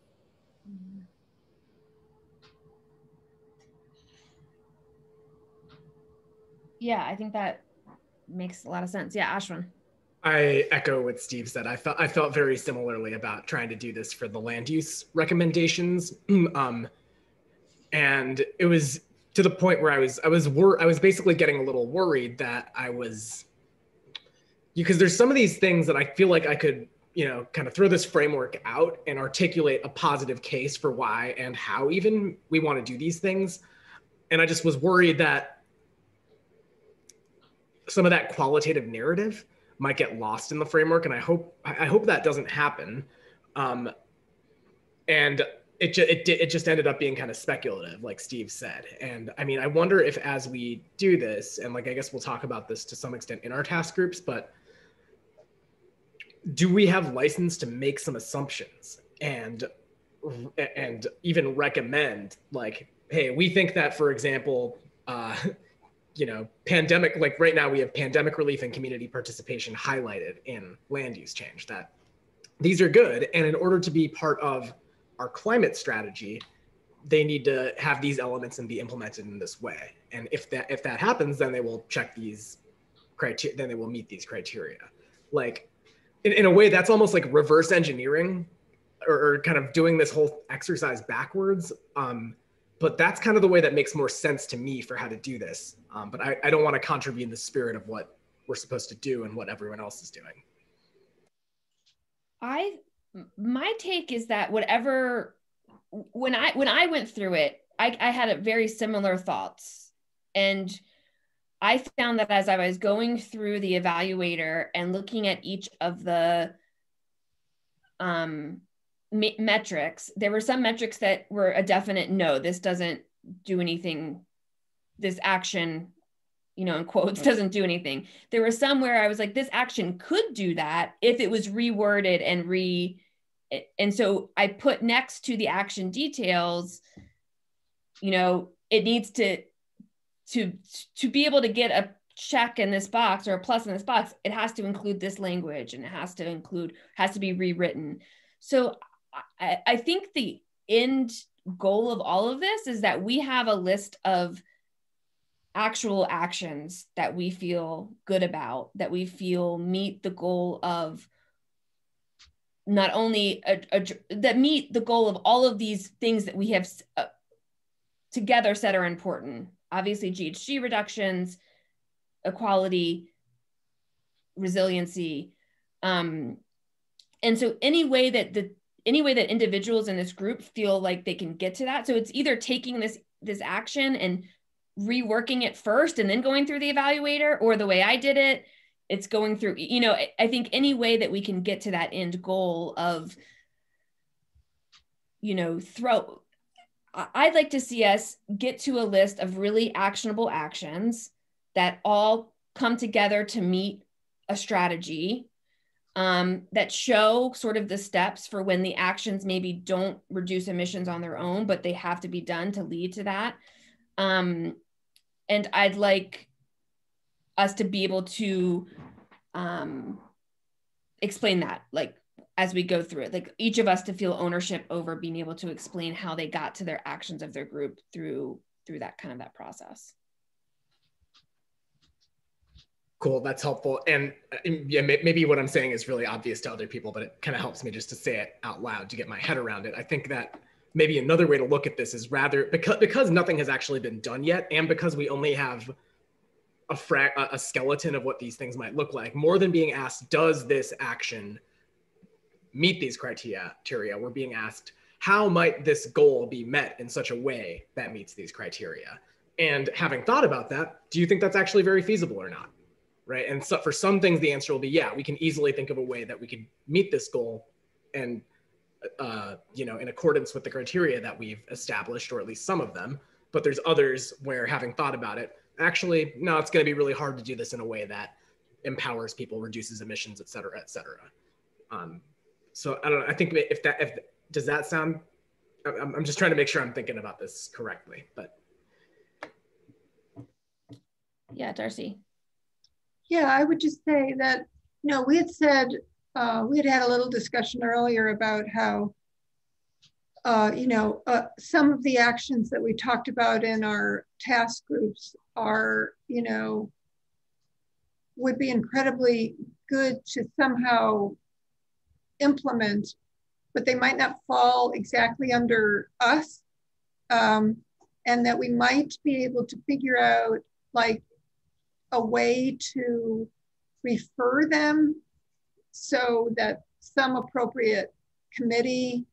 Yeah, I think that makes a lot of sense. Yeah, Ashwin. I echo what Steve said. I felt I felt very similarly about trying to do this for the land use recommendations, um, and it was to the point where I was I was wor- I was basically getting a little worried that I was because there's some of these things that I feel like I could you know kind of throw this framework out and articulate a positive case for why and how even we want to do these things, and I just was worried that some of that qualitative narrative might get lost in the framework, and I hope I hope that doesn't happen. Um, and it, ju- it it just ended up being kind of speculative, like Steve said. And I mean, I wonder if as we do this, and like I guess we'll talk about this to some extent in our task groups, but do we have license to make some assumptions and and even recommend like, hey, we think that, for example, uh, you know, pandemic, like right now we have pandemic relief and community participation highlighted in land use change that these are good. And in order to be part of our climate strategy, they need to have these elements and be implemented in this way. And if that if that happens, then they will check these criteria, then they will meet these criteria. Like in, in a way, that's almost like reverse engineering or, or kind of doing this whole exercise backwards. Um, but that's kind of the way that makes more sense to me for how to do this. Um, but I, I don't want to contravene the spirit of what we're supposed to do and what everyone else is doing. I my take is that whatever when I when I went through it, I, I had a very similar thoughts. And I found that as I was going through the evaluator and looking at each of the um, me- metrics, there were some metrics that were a definite no, this doesn't do anything. This action, you know, in quotes, mm-hmm. doesn't do anything. There were some where I was like, this action could do that if it was reworded and re. And so I put next to the action details, you know, it needs to to to be able to get a check in this box or a plus in this box, it has to include this language and it has to include has to be rewritten. So I, I think the end goal of all of this is that we have a list of actual actions that we feel good about, that we feel meet the goal of not only a, a, that meet the goal of all of these things that we have uh, together said are important. Obviously, GHG reductions, equality, resiliency. Um, and so, any way that the any way that individuals in this group feel like they can get to that. So it's either taking this this action and reworking it first and then going through the evaluator or the way i did it it's going through you know i think any way that we can get to that end goal of you know throw i'd like to see us get to a list of really actionable actions that all come together to meet a strategy um, that show sort of the steps for when the actions maybe don't reduce emissions on their own, but they have to be done to lead to that. Um, and I'd like us to be able to um, explain that, like as we go through it, like each of us to feel ownership over being able to explain how they got to their actions of their group through through that kind of that process. Cool, that's helpful. And uh, yeah, maybe what I'm saying is really obvious to other people, but it kind of helps me just to say it out loud to get my head around it. I think that maybe another way to look at this is rather because because nothing has actually been done yet, and because we only have a fra- a skeleton of what these things might look like, more than being asked, does this action meet these criteria? We're being asked, how might this goal be met in such a way that meets these criteria? And having thought about that, do you think that's actually very feasible or not? Right? And so for some things, the answer will be yeah. We can easily think of a way that we could meet this goal, and uh, you know, in accordance with the criteria that we've established, or at least some of them. But there's others where, having thought about it, actually, no, it's going to be really hard to do this in a way that empowers people, reduces emissions, et cetera, et cetera. Um, so I don't know. I think if that, if does that sound, I'm, I'm just trying to make sure I'm thinking about this correctly, but. Yeah, Darcy. Yeah, I would just say that, you know, we had said, uh, we had had a little discussion earlier about how, uh, you know, uh, some of the actions that we talked about in our task groups are, you know, would be incredibly good to somehow implement, but they might not fall exactly under us. Um, and that we might be able to figure out like a way to refer them so that some appropriate committee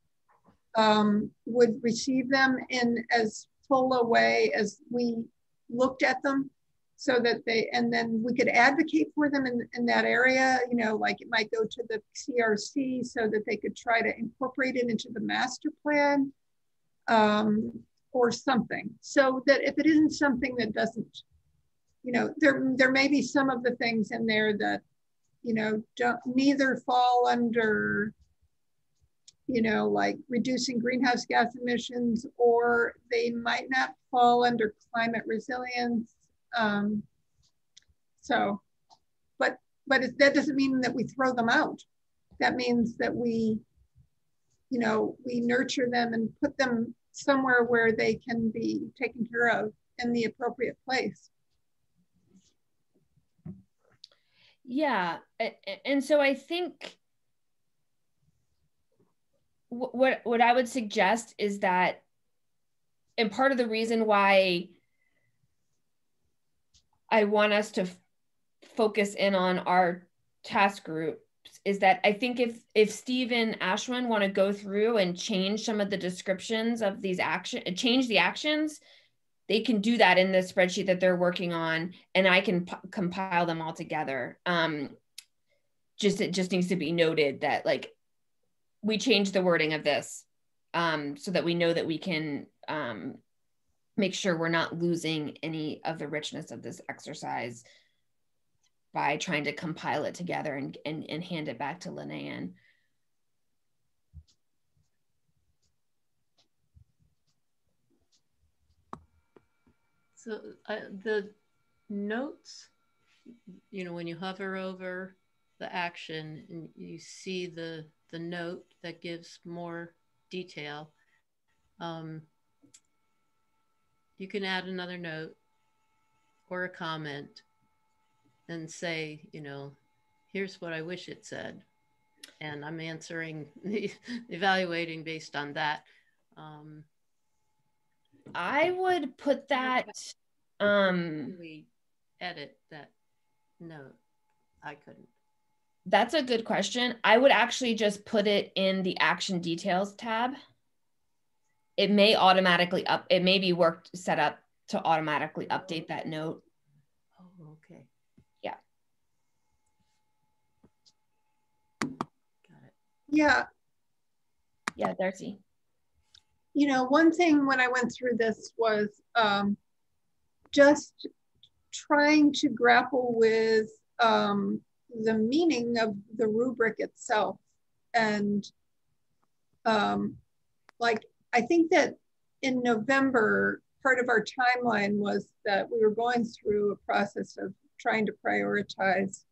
um, would receive them in as full a way as we looked at them so that they and then we could advocate for them in, in that area you know like it might go to the crc so that they could try to incorporate it into the master plan um, or something. So that if it isn't something that doesn't you know, there, there may be some of the things in there that, you know, don't neither fall under, you know, like reducing greenhouse gas emissions, or they might not fall under climate resilience. Um, so, but, but it, that doesn't mean that we throw them out. That means that we, you know, we nurture them and put them somewhere where they can be taken care of in the appropriate place. Yeah. And so I think what what I would suggest is that and part of the reason why I want us to focus in on our task groups is that I think if if Steve and Ashwin want to go through and change some of the descriptions of these action change the actions they can do that in the spreadsheet that they're working on and i can compile them all together um, just it just needs to be noted that like we change the wording of this um, so that we know that we can um, make sure we're not losing any of the richness of this exercise by trying to compile it together and, and, and hand it back to Linnea. So uh, the notes, you know, when you hover over the action and you see the the note that gives more detail, um, you can add another note or a comment and say, you know, here's what I wish it said. And I'm answering, evaluating based on that. Um, I would put that. Um, we edit that note. I couldn't. That's a good question. I would actually just put it in the action details tab. It may automatically up. It may be worked set up to automatically update that note. Oh, okay. Yeah. Got it. Yeah. Yeah, Darcy you know, one thing when I went through this was um, just trying to grapple with um, the meaning of the rubric itself. And um, like, I think that in November, part of our timeline was that we were going through a process of trying to prioritize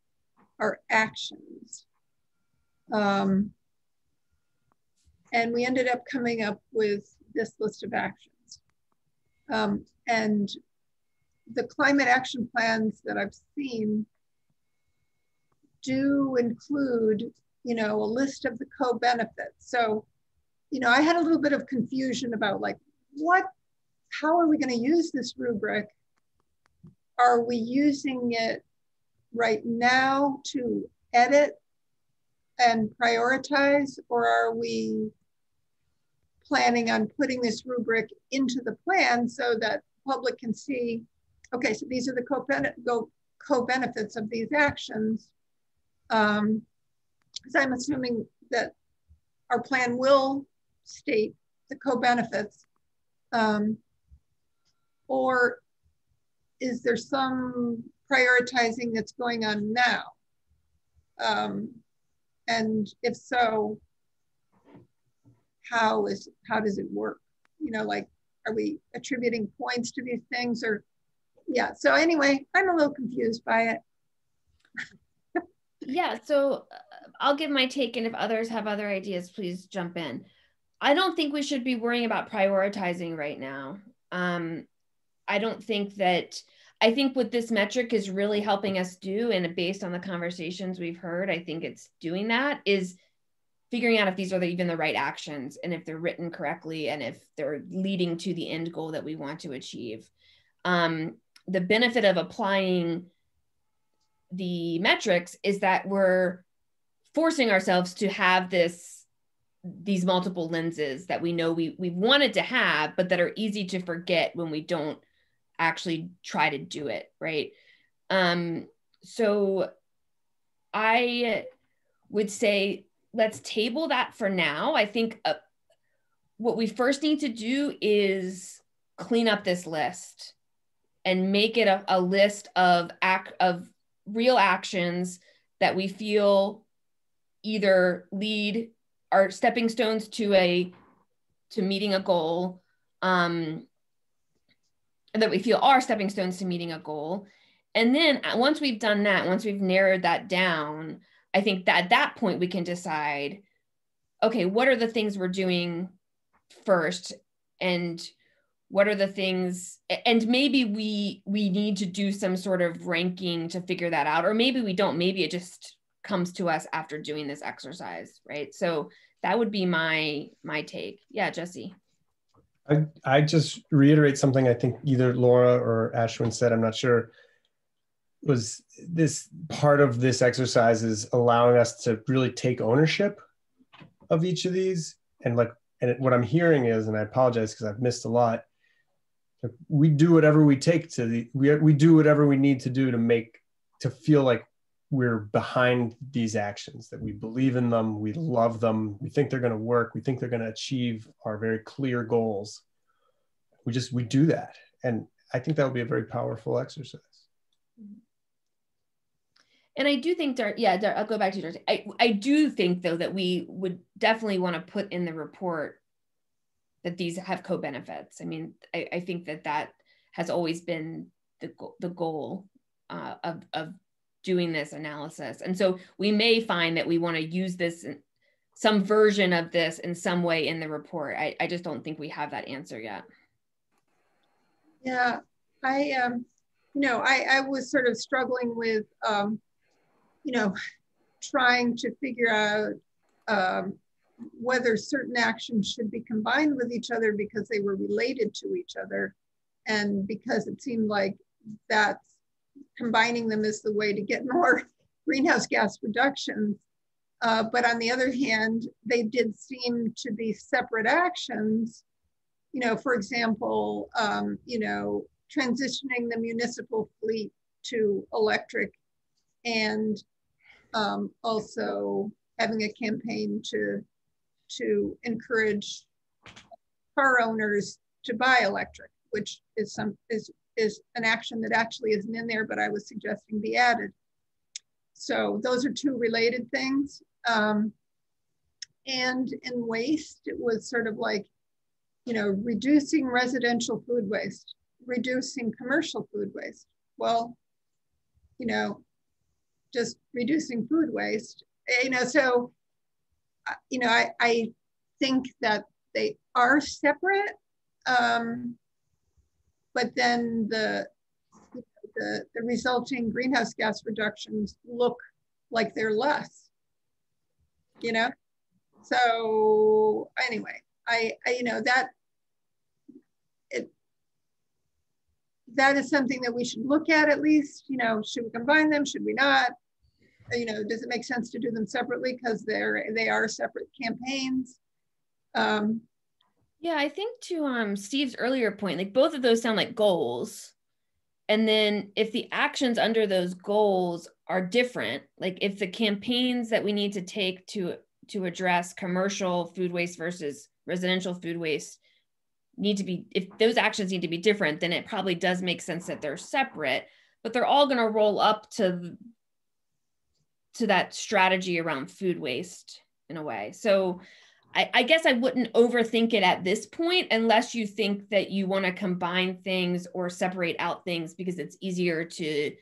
our actions. Um, and we ended up coming up with this list of actions. Um, and the climate action plans that I've seen do include, you know, a list of the co-benefits. So, you know, I had a little bit of confusion about like, what, how are we going to use this rubric? Are we using it right now to edit and prioritize, or are we planning on putting this rubric into the plan so that public can see, okay, so these are the co-benefits of these actions. Um, because I'm assuming that our plan will state the co-benefits. Um, or is there some prioritizing that's going on now? Um, and if so, how is how does it work? You know, like are we attributing points to these things or yeah. So anyway, I'm a little confused by it. yeah, so uh, I'll give my take and if others have other ideas, please jump in. I don't think we should be worrying about prioritizing right now. Um, I don't think that I think what this metric is really helping us do, and based on the conversations we've heard, I think it's doing that is figuring out if these are the, even the right actions and if they're written correctly and if they're leading to the end goal that we want to achieve. Um, the benefit of applying the metrics is that we're forcing ourselves to have this these multiple lenses that we know we we wanted to have but that are easy to forget when we don't actually try to do it right um so i would say let's table that for now. I think uh, what we first need to do is clean up this list and make it a, a list of act of real actions that we feel either lead are stepping stones to a to meeting a goal um that we feel are stepping stones to meeting a goal and then uh, once we've done that once we've narrowed that down I think that at that point we can decide, okay, what are the things we're doing first? And what are the things and maybe we we need to do some sort of ranking to figure that out or maybe we don't. Maybe it just comes to us after doing this exercise right? So that would be my my take. Yeah jesse. I i just reiterate something i think either laura or ashwin said. I'm not sure was this part of this exercise is allowing us to really take ownership of each of these. And like and what i'm hearing is and i apologize because i've missed a lot we do whatever we take to the we, we do whatever we need to do to make to feel like we're behind these actions that we believe in them we love them we think they're going to work we think they're going to achieve our very clear goals. We just we do that. And i think that would be a very powerful exercise mm-hmm. And I do think, Dar- yeah, Dar- I'll go back to Darcy. I, I do think though that we would definitely want to put in the report that these have co-benefits. I mean, I, I think that that has always been the, the goal uh, of, of doing this analysis. And so we may find that we want to use this, some version of this in some way in the report. I, I just don't think we have that answer yet. Yeah, I, um, you know, I, I was sort of struggling with, um, you know, trying to figure out um, whether certain actions should be combined with each other because they were related to each other. And because it seemed like that combining them is the way to get more greenhouse gas reductions. Uh, but on the other hand, they did seem to be separate actions. You know, for example, um, you know, transitioning the municipal fleet to electric and um, also having a campaign to to encourage car owners to buy electric, which is some is is an action that actually isn't in there, but I was suggesting be added. So those are two related things. Um, and in waste, it was sort of like, you know, reducing residential food waste, reducing commercial food waste. Well, you know, just reducing food waste. You know, so, uh, you know, I, I think that they are separate, um, but then the, the, the resulting greenhouse gas reductions look like they're less, you know? So anyway, I, I you know, that, it, that is something that we should look at at least, you know, should we combine them? Should we not? You know, does it make sense to do them separately because they're, they are separate campaigns? Um, yeah, I think to um Steve's earlier point, like both of those sound like goals. And then if the actions under those goals are different, like if the campaigns that we need to take to to address commercial food waste versus residential food waste need to be if those actions need to be different, then it probably does make sense that they're separate, but they're all going to roll up to to that strategy around food waste in a way. So I, I, guess I wouldn't overthink it at this point unless you think that you want to combine things or separate out things because it's easier to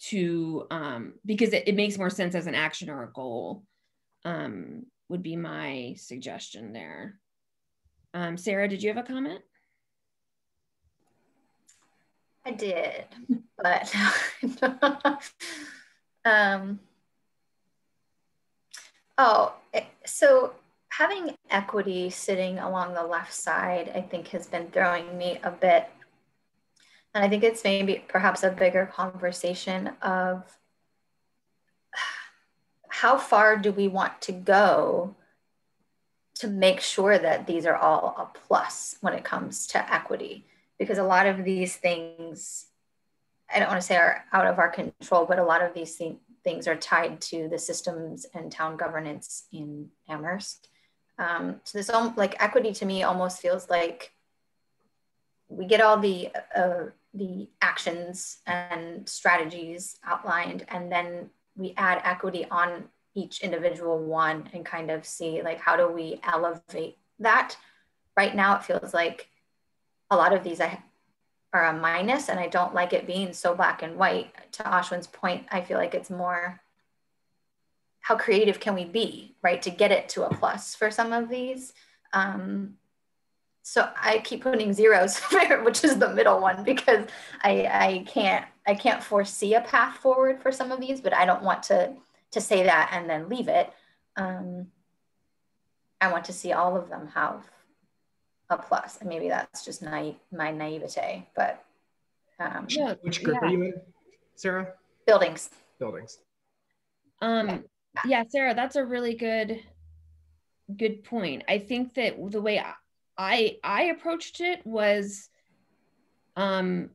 to um, because it, it, makes more sense as an action or a goal um, would be my suggestion there. Um, Sarah, did you have a comment? I did, but um, oh, so having equity sitting along the left side, I think has been throwing me a bit and I think it's maybe perhaps a bigger conversation of how far do we want to go to make sure that these are all a plus when it comes to equity? Because a lot of these things, I don't want to say are out of our control, but a lot of these th- things are tied to the systems and town governance in Amherst. Um, so this all like equity to me almost feels like we get all the uh, the actions and strategies outlined and then we add equity on each individual one and kind of see like how do we elevate that? Right now it feels like a lot of these I, are a minus and i don't like it being so black and white. To ashwin's point i feel like it's more how creative can we be right to get it to a plus for some of these? Um, so I keep putting zeros which is the middle one, because I, I can't I can't foresee a path forward for some of these, but I don't want to to say that and then leave it. Um, I want to see all of them have a plus. plus, and maybe that's just naive, my naivete. But um, yeah, which group yeah. are you in, Sarah? Buildings. Buildings. Um, yeah, Sarah, that's a really good good point. I think that the way I I approached it was um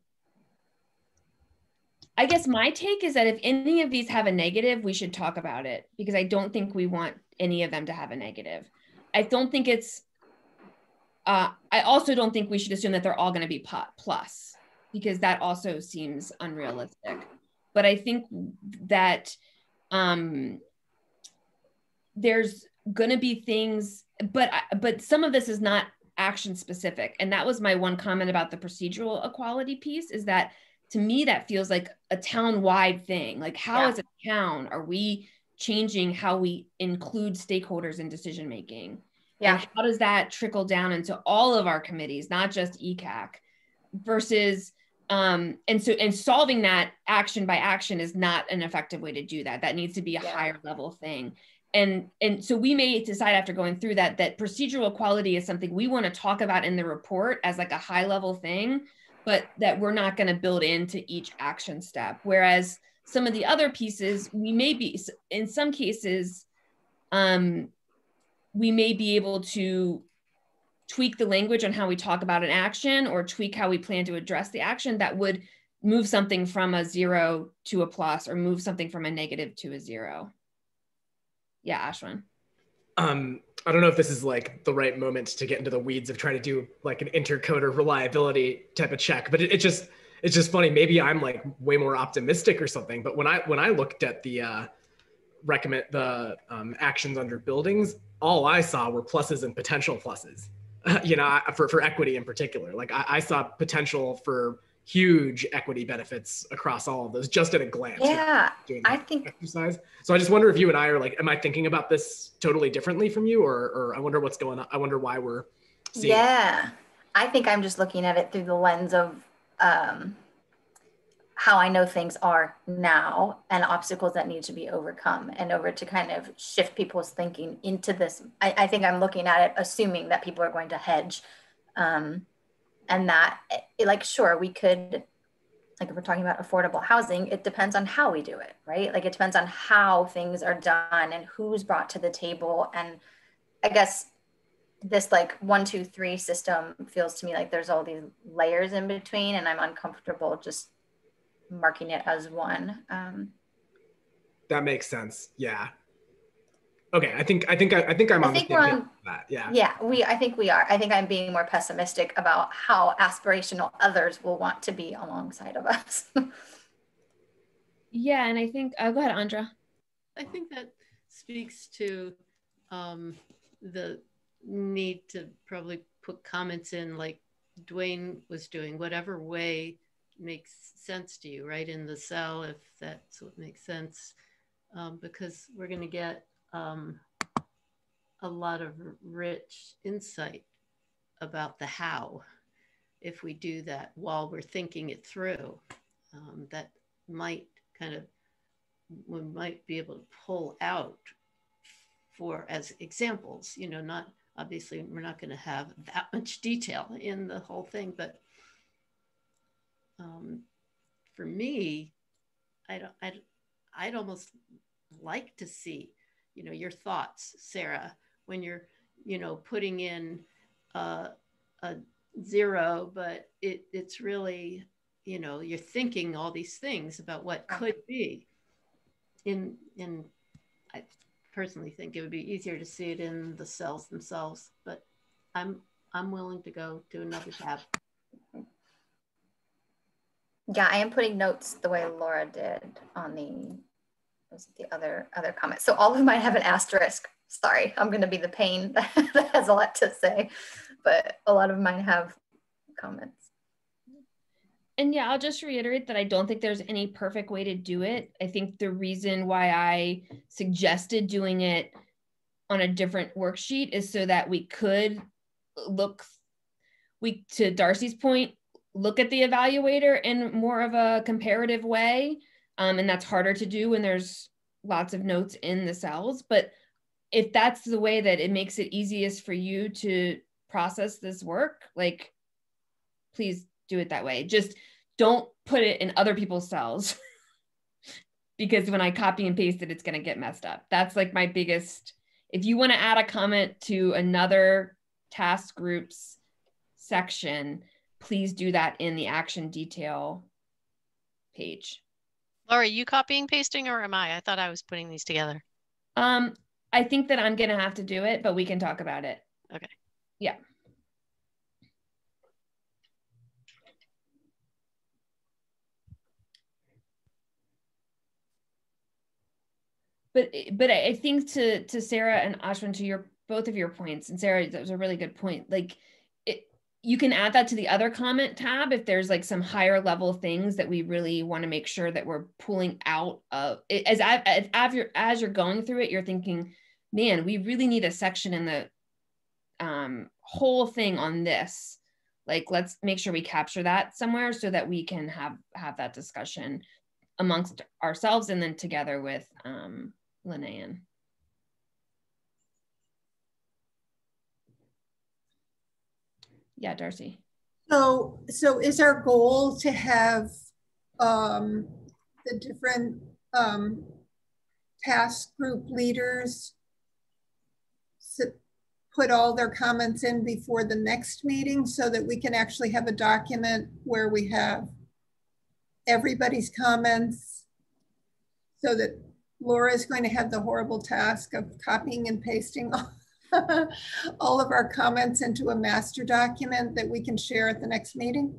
I guess my take is that if any of these have a negative, we should talk about it because I don't think we want any of them to have a negative. I don't think it's uh, I also don't think we should assume that they're all going to be pot plus because that also seems unrealistic. But I think that um, there's going to be things, but but some of this is not action specific and that was my one comment about the procedural equality piece is that to me that feels like a town wide thing. Like how yeah. as a town are we changing how we include stakeholders in decision making yeah. and how does that trickle down into all of our committees not just ecac versus um and so and solving that action by action is not an effective way to do that. That needs to be a yeah. higher level thing. And and so we may decide after going through that that procedural equality is something we want to talk about in the report as like a high level thing but that we're not going to build into each action step whereas some of the other pieces we may be in some cases um, we may be able to tweak the language on how we talk about an action or tweak how we plan to address the action that would move something from a zero to a plus or move something from a negative to a zero yeah, Ashwin. Um, I don't know if this is like the right moment to get into the weeds of trying to do like an intercoder reliability type of check, but it, it just it's just funny. Maybe I'm like way more optimistic or something. But when I when I looked at the uh, recommend the um, actions under buildings, all I saw were pluses and potential pluses. you know, for for equity in particular, like I, I saw potential for huge equity benefits across all of those just at a glance. Yeah, I think exercise. So I just wonder if you and I are like, am I thinking about this totally differently from you, or or I wonder what's going on. I wonder why we're. Seeing yeah, I think I'm just looking at it through the lens of um, how I know things are now and obstacles that need to be overcome and over to kind of shift people's thinking into this. I, I think I'm looking at it assuming that people are going to hedge. Um, and that it, like sure we could like if we're talking about affordable housing it depends on how we do it right? Like it depends on how things are done and who's brought to the table. And i guess this like one two three system feels to me like there's all these layers in between and i'm uncomfortable just marking it as one um, that makes sense. Yeah Okay, I think I think I, I think I'm I on think the on, that. Yeah. Yeah, we I think we are. I think I'm being more pessimistic about how aspirational others will want to be alongside of us. yeah, and I think uh, go ahead, Andra. I think that speaks to um, the need to probably put comments in like Dwayne was doing, whatever way makes sense to you, right? In the cell, if that's what makes sense, um, because we're going to get um, a lot of rich insight about the how if we do that while we're thinking it through. Um, that might kind of, we might be able to pull out for as examples, you know, not obviously we're not going to have that much detail in the whole thing, but um, for me, I don't, I'd, I'd almost like to see you know your thoughts sarah when you're you know putting in uh, a zero but it it's really you know you're thinking all these things about what could be. In in i personally think it would be easier to see it in the cells themselves but i'm i'm willing to go to another tab. Yeah i am putting notes the way laura did on the was the other other comments. So all of mine have an asterisk. Sorry, I'm going to be the pain that has a lot to say, but a lot of mine have comments. And yeah, I'll just reiterate that I don't think there's any perfect way to do it. I think the reason why I suggested doing it on a different worksheet is so that we could look we to Darcy's point, look at the evaluator in more of a comparative way um, and that's harder to do when there's lots of notes in the cells. But if that's the way that it makes it easiest for you to process this work, like please do it that way. Just don't put it in other people's cells because when I copy and paste it, it's going to get messed up. That's like my biggest. If you want to add a comment to another task groups section, please do that in the action detail page. Laura, you copying pasting or am I? I thought I was putting these together. Um, I think that I'm gonna have to do it, but we can talk about it. Okay. Yeah. But but I think to to Sarah and Ashwin to your both of your points, and Sarah, that was a really good point. Like you can add that to the other comment tab if there's like some higher level things that we really want to make sure that we're pulling out of. As, as, as, you're, as you're going through it, you're thinking, man, we really need a section in the um, whole thing on this. Like, let's make sure we capture that somewhere so that we can have, have that discussion amongst ourselves and then together with um, Linnea. Yeah, Darcy. So, so is our goal to have um, the different um, task group leaders put all their comments in before the next meeting so that we can actually have a document where we have everybody's comments so that Laura is going to have the horrible task of copying and pasting all of our comments into a master document that we can share at the next meeting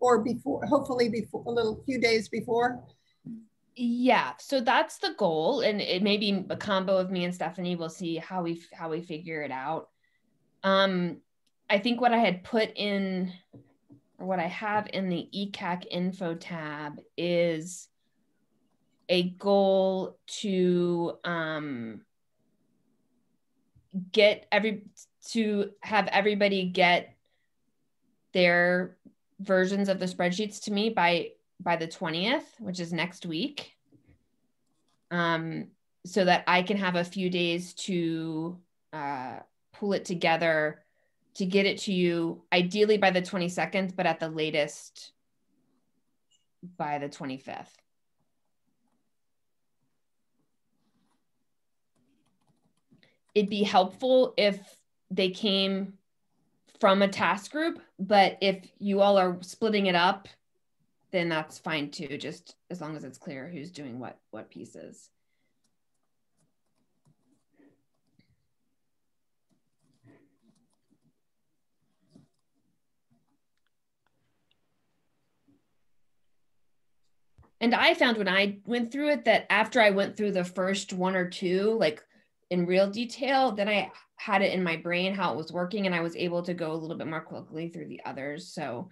or before, hopefully before a little few days before. Yeah, so that's the goal, and it may be a combo of me and Stephanie. We'll see how we how we figure it out. Um, I think what I had put in or what I have in the ECAC info tab is a goal to um, get every to have everybody get their versions of the spreadsheets to me by by the 20th which is next week. Um, so that i can have a few days to uh, pull it together to get it to you ideally by the 22nd but at the latest by the 25th it'd be helpful if they came from a task group, but if you all are splitting it up, then that's fine too, just as long as it's clear who's doing what what pieces. And I found when I went through it that after I went through the first one or two, like in real detail, then I had it in my brain how it was working and I was able to go a little bit more quickly through the others. So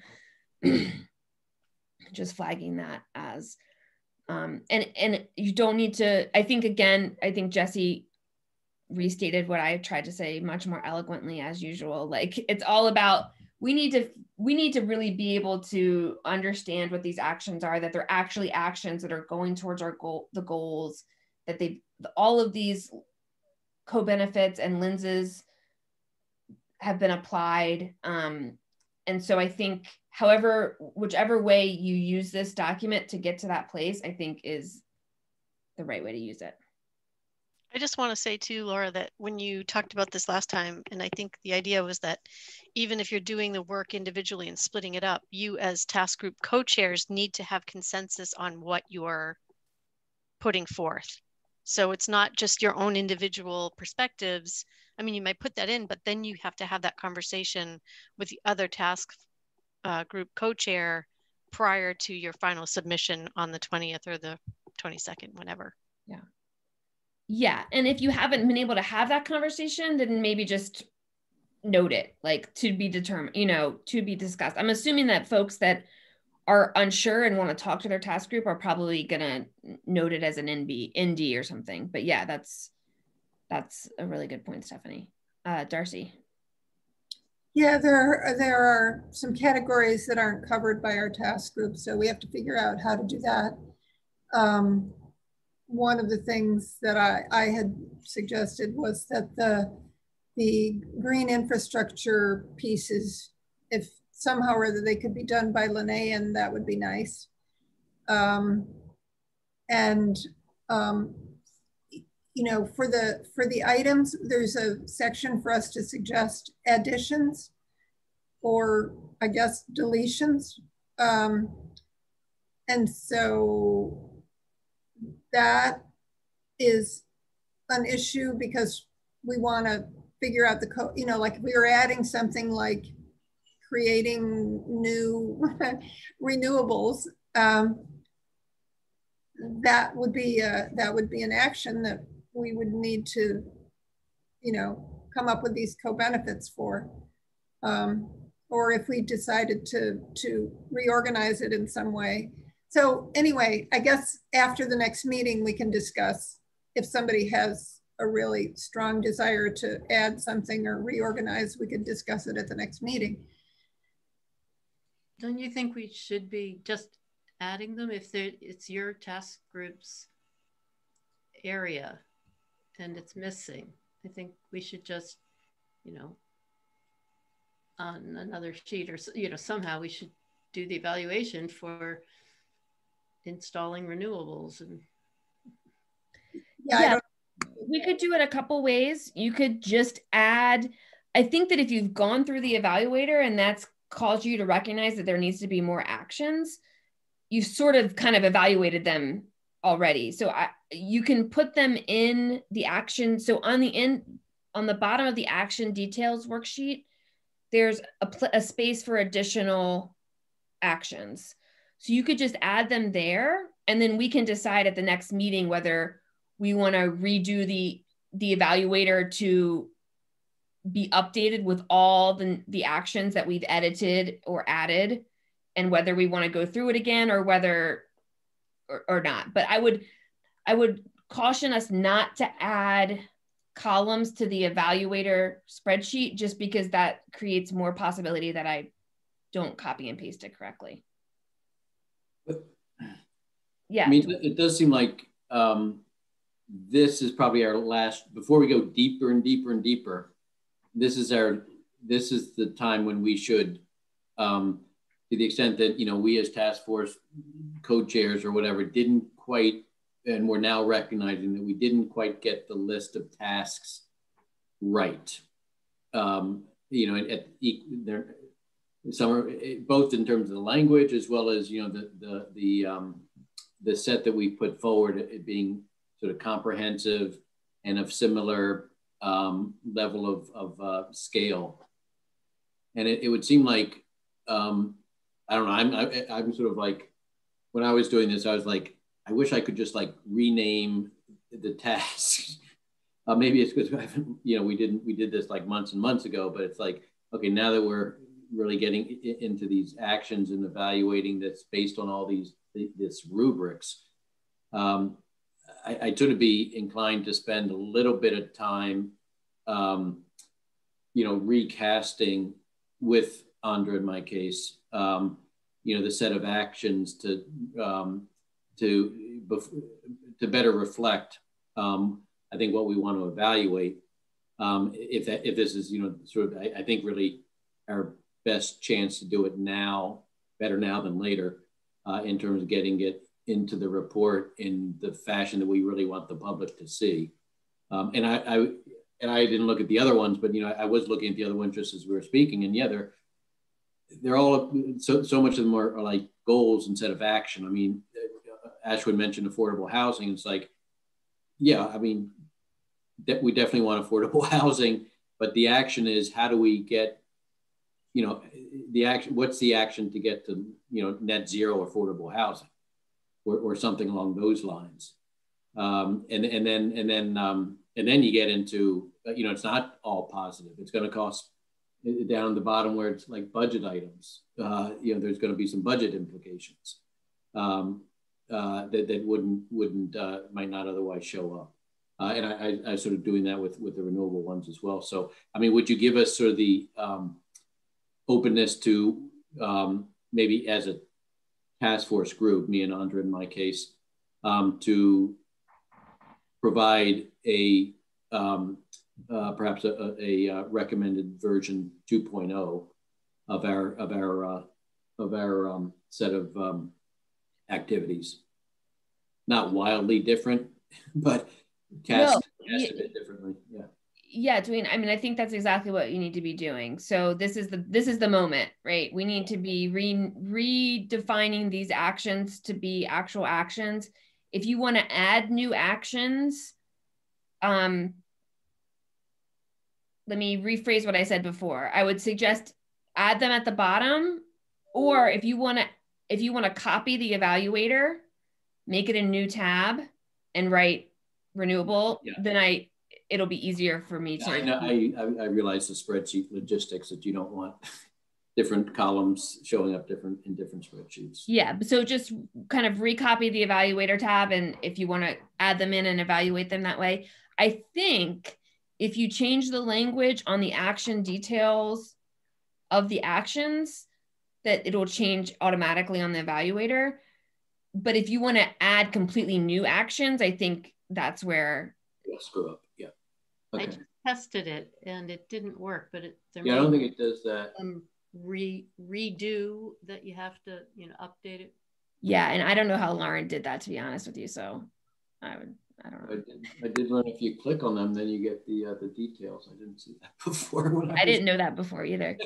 just flagging that as um, and and you don't need to I think again I think Jesse restated what I tried to say much more eloquently as usual like it's all about we need to we need to really be able to understand what these actions are that they're actually actions that are going towards our goal the goals that they all of these co-benefits and lenses have been applied. Um, and so I think, however, whichever way you use this document to get to that place, I think is the right way to use it. I just want to say too, Laura, that when you talked about this last time, and I think the idea was that even if you're doing the work individually and splitting it up, you as task group co-chairs need to have consensus on what you're putting forth. So it's not just your own individual perspectives. I mean, you might put that in, but then you have to have that conversation with the other task uh, group co-chair prior to your final submission on the 20th or the 22nd, whenever. Yeah. Yeah. And if you haven't been able to have that conversation, then maybe just note it like to be determined, you know, to be discussed. I'm assuming that folks that are unsure and want to talk to their task group are probably gonna note it as an NB ND or something. But yeah, that's that's a really good point, Stephanie. Uh, Darcy. Yeah, there are, there are some categories that aren't covered by our task group, so we have to figure out how to do that. Um, one of the things that I, I had suggested was that the the green infrastructure pieces, if somehow or other they could be done by Linnean, that would be nice. Um, and um, you know, for the for the items, there's a section for us to suggest additions or I guess deletions. Um, and so that is an issue because we want to figure out the code, you know, like if we were adding something like creating new renewables, um, that would be a, that would be an action that we would need to, you know, come up with these co-benefits for. Um, or if we decided to, to reorganize it in some way. So anyway, I guess after the next meeting, we can discuss if somebody has a really strong desire to add something or reorganize, we could discuss it at the next meeting. Don't you think we should be just adding them if it's your task group's area and it's missing? I think we should just, you know, on another sheet or, you know, somehow we should do the evaluation for installing renewables and yeah, yeah. we could do it a couple ways you could just add i think that if you've gone through the evaluator and that's caused you to recognize that there needs to be more actions, you've sort of kind of evaluated them already. So I, you can put them in the action. So on the in on the bottom of the action details worksheet, there's a, a space for additional actions. So you could just add them there, and then we can decide at the next meeting whether we want to redo the the evaluator to be updated with all the, the actions that we've edited or added and whether we want to go through it again or whether or, or not. But I would I would caution us not to add columns to the evaluator spreadsheet just because that creates more possibility that I don't copy and paste it correctly. Yeah. I mean, it does seem like um, this is probably our last, before we go deeper and deeper and deeper, this is our, this is the time when we should, um, to the extent that, you know, we as task force co-chairs or whatever didn't quite, and we're now recognizing that we didn't quite get the list of tasks right. Um, you know, at, at there, some are both in terms of the language as well as you know the the the um, the set that we put forward it being sort of comprehensive and of similar um, level of, of uh, scale. And it, it, would seem like, um, I don't know, I'm, I, I'm sort of like, when I was doing this, I was like, I wish I could just like rename the tasks. uh, maybe it's because you know we didn't we did this like months and months ago, but it's like okay now that we're really getting into these actions and evaluating this based on all these this rubrics. Um, I, I sort of be inclined to spend a little bit of time, um, you know, recasting with Andra in my case, um, you know, the set of actions to um, to to better reflect, um, I think, what we want to evaluate. Um, if that if this is you know sort of I, I think really our best chance to do it now, better now than later, uh, in terms of getting it into the report in the fashion that we really want the public to see. Um, and I, I, and I didn't look at the other ones, but you know I was looking at the other ones just as we were speaking, and yeah, they're they're all so so much of them are, are like goals instead of action. I mean, Ashwin mentioned affordable housing. It's like, yeah, I mean, de- we definitely want affordable housing, but the action is how do we get you know, the action, what's the action to get to, you know, net zero affordable housing or, or something along those lines. Um, and, and then, and then, um, and then you get into, uh, you know, it's not all positive. It's going to cost uh, down the bottom where it's like budget items. Uh, you know, there's going to be some budget implications um, uh, that, that wouldn't, wouldn't, uh, might not otherwise show up. Uh, and I, I, I, sort of doing that with, with the renewable ones as well. So, I mean, would you give us sort of the, um, openness to um, maybe as a task force group, me and Andra in my case, um, to provide a um, uh, perhaps a, a, a, uh, recommended version 2.0 of our of our uh, of our um, set of um, activities. Not wildly different, but cast, no, cast a bit differently. Yeah yeah Dwayne, i mean i think that's exactly what you need to be doing. So this is the this is the moment right? We need to be re, redefining these actions to be actual actions. If you want to add new actions um let me rephrase what i said before. I would suggest add them at the bottom or if you want to if you want to copy the evaluator make it a new tab and write renewable yeah. then i it'll be easier for me to. I, know, I, I realize the spreadsheet logistics that you don't want different columns showing up different in different spreadsheets. Yeah, so just kind of recopy the evaluator tab, and if you want to add them in and evaluate them that way, I think if you change the language on the action details of the actions, that it'll change automatically on the evaluator. But if you want to add completely new actions, I think that's where yeah, screw up. Yeah. Okay. I just tested it and it didn't work, but it there yeah, I don't think it does that. Um, re redo that you have to you know update it. Yeah, and I don't know how Lauren did that to be honest with you. So I would I don't know. I did, I did learn if you click on them, then you get the uh, the details. I didn't see that before. When I, I didn't know that before either.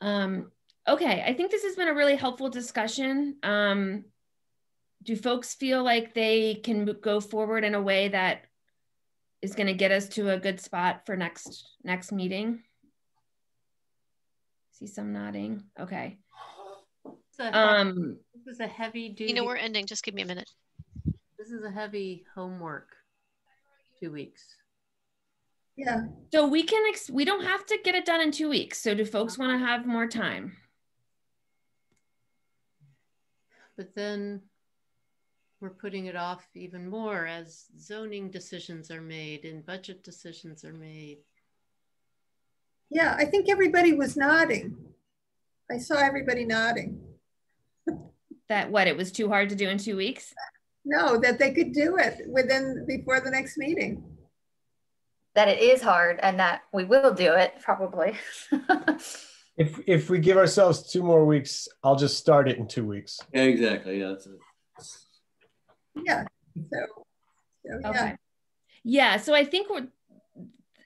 um. Okay, I think this has been a really helpful discussion. Um, do folks feel like they can go forward in a way that is going to get us to a good spot for next next meeting. See some nodding. Okay. um, this is a heavy duty. You know, we're ending. Just give me a minute. This is a heavy homework. Two weeks. Yeah. So we can. Ex- we don't have to get it done in two weeks. So do folks want to have more time? but then we're putting it off even more as zoning decisions are made and budget decisions are made. Yeah, I think everybody was nodding. I saw everybody nodding. That what, it was too hard to do in two weeks? No, that they could do it within, before the next meeting. That it is hard and that we will do it probably. If if we give ourselves two more weeks, I'll just start it in two weeks. Yeah, exactly. Yeah, that's it. Yeah, so, so yeah. Okay. Yeah, so I think we're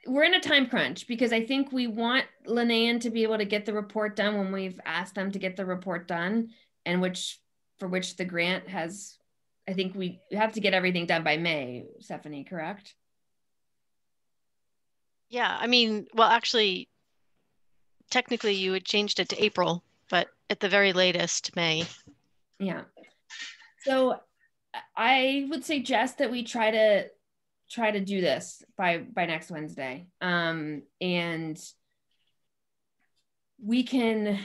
we're in a time crunch because I think we want Linnean to be able to get the report done when we've asked them to get the report done, and which for which the grant has. I think we have to get everything done by May. Stephanie, correct? Yeah, I mean, well, actually, technically you had changed it to April, but at the very latest, May. Yeah. So I would suggest that we try to try to do this by by next Wednesday. Um and we can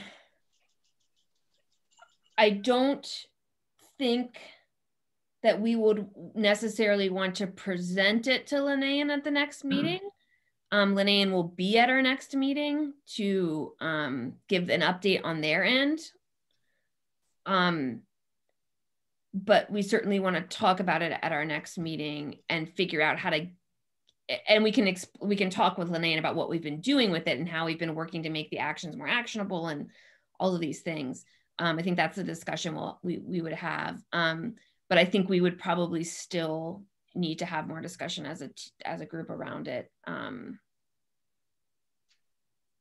I don't think that we would necessarily want to present it to Linnean at the next meeting. Um, Linnean will be at our next meeting to um, give an update on their end. Um, but we certainly want to talk about it at our next meeting and figure out how to and we can exp- we can talk with Lene about what we've been doing with it and how we've been working to make the actions more actionable and all of these things. Um, I think that's a discussion we'll, we we would have. Um, but I think we would probably still need to have more discussion as a as a group around it um,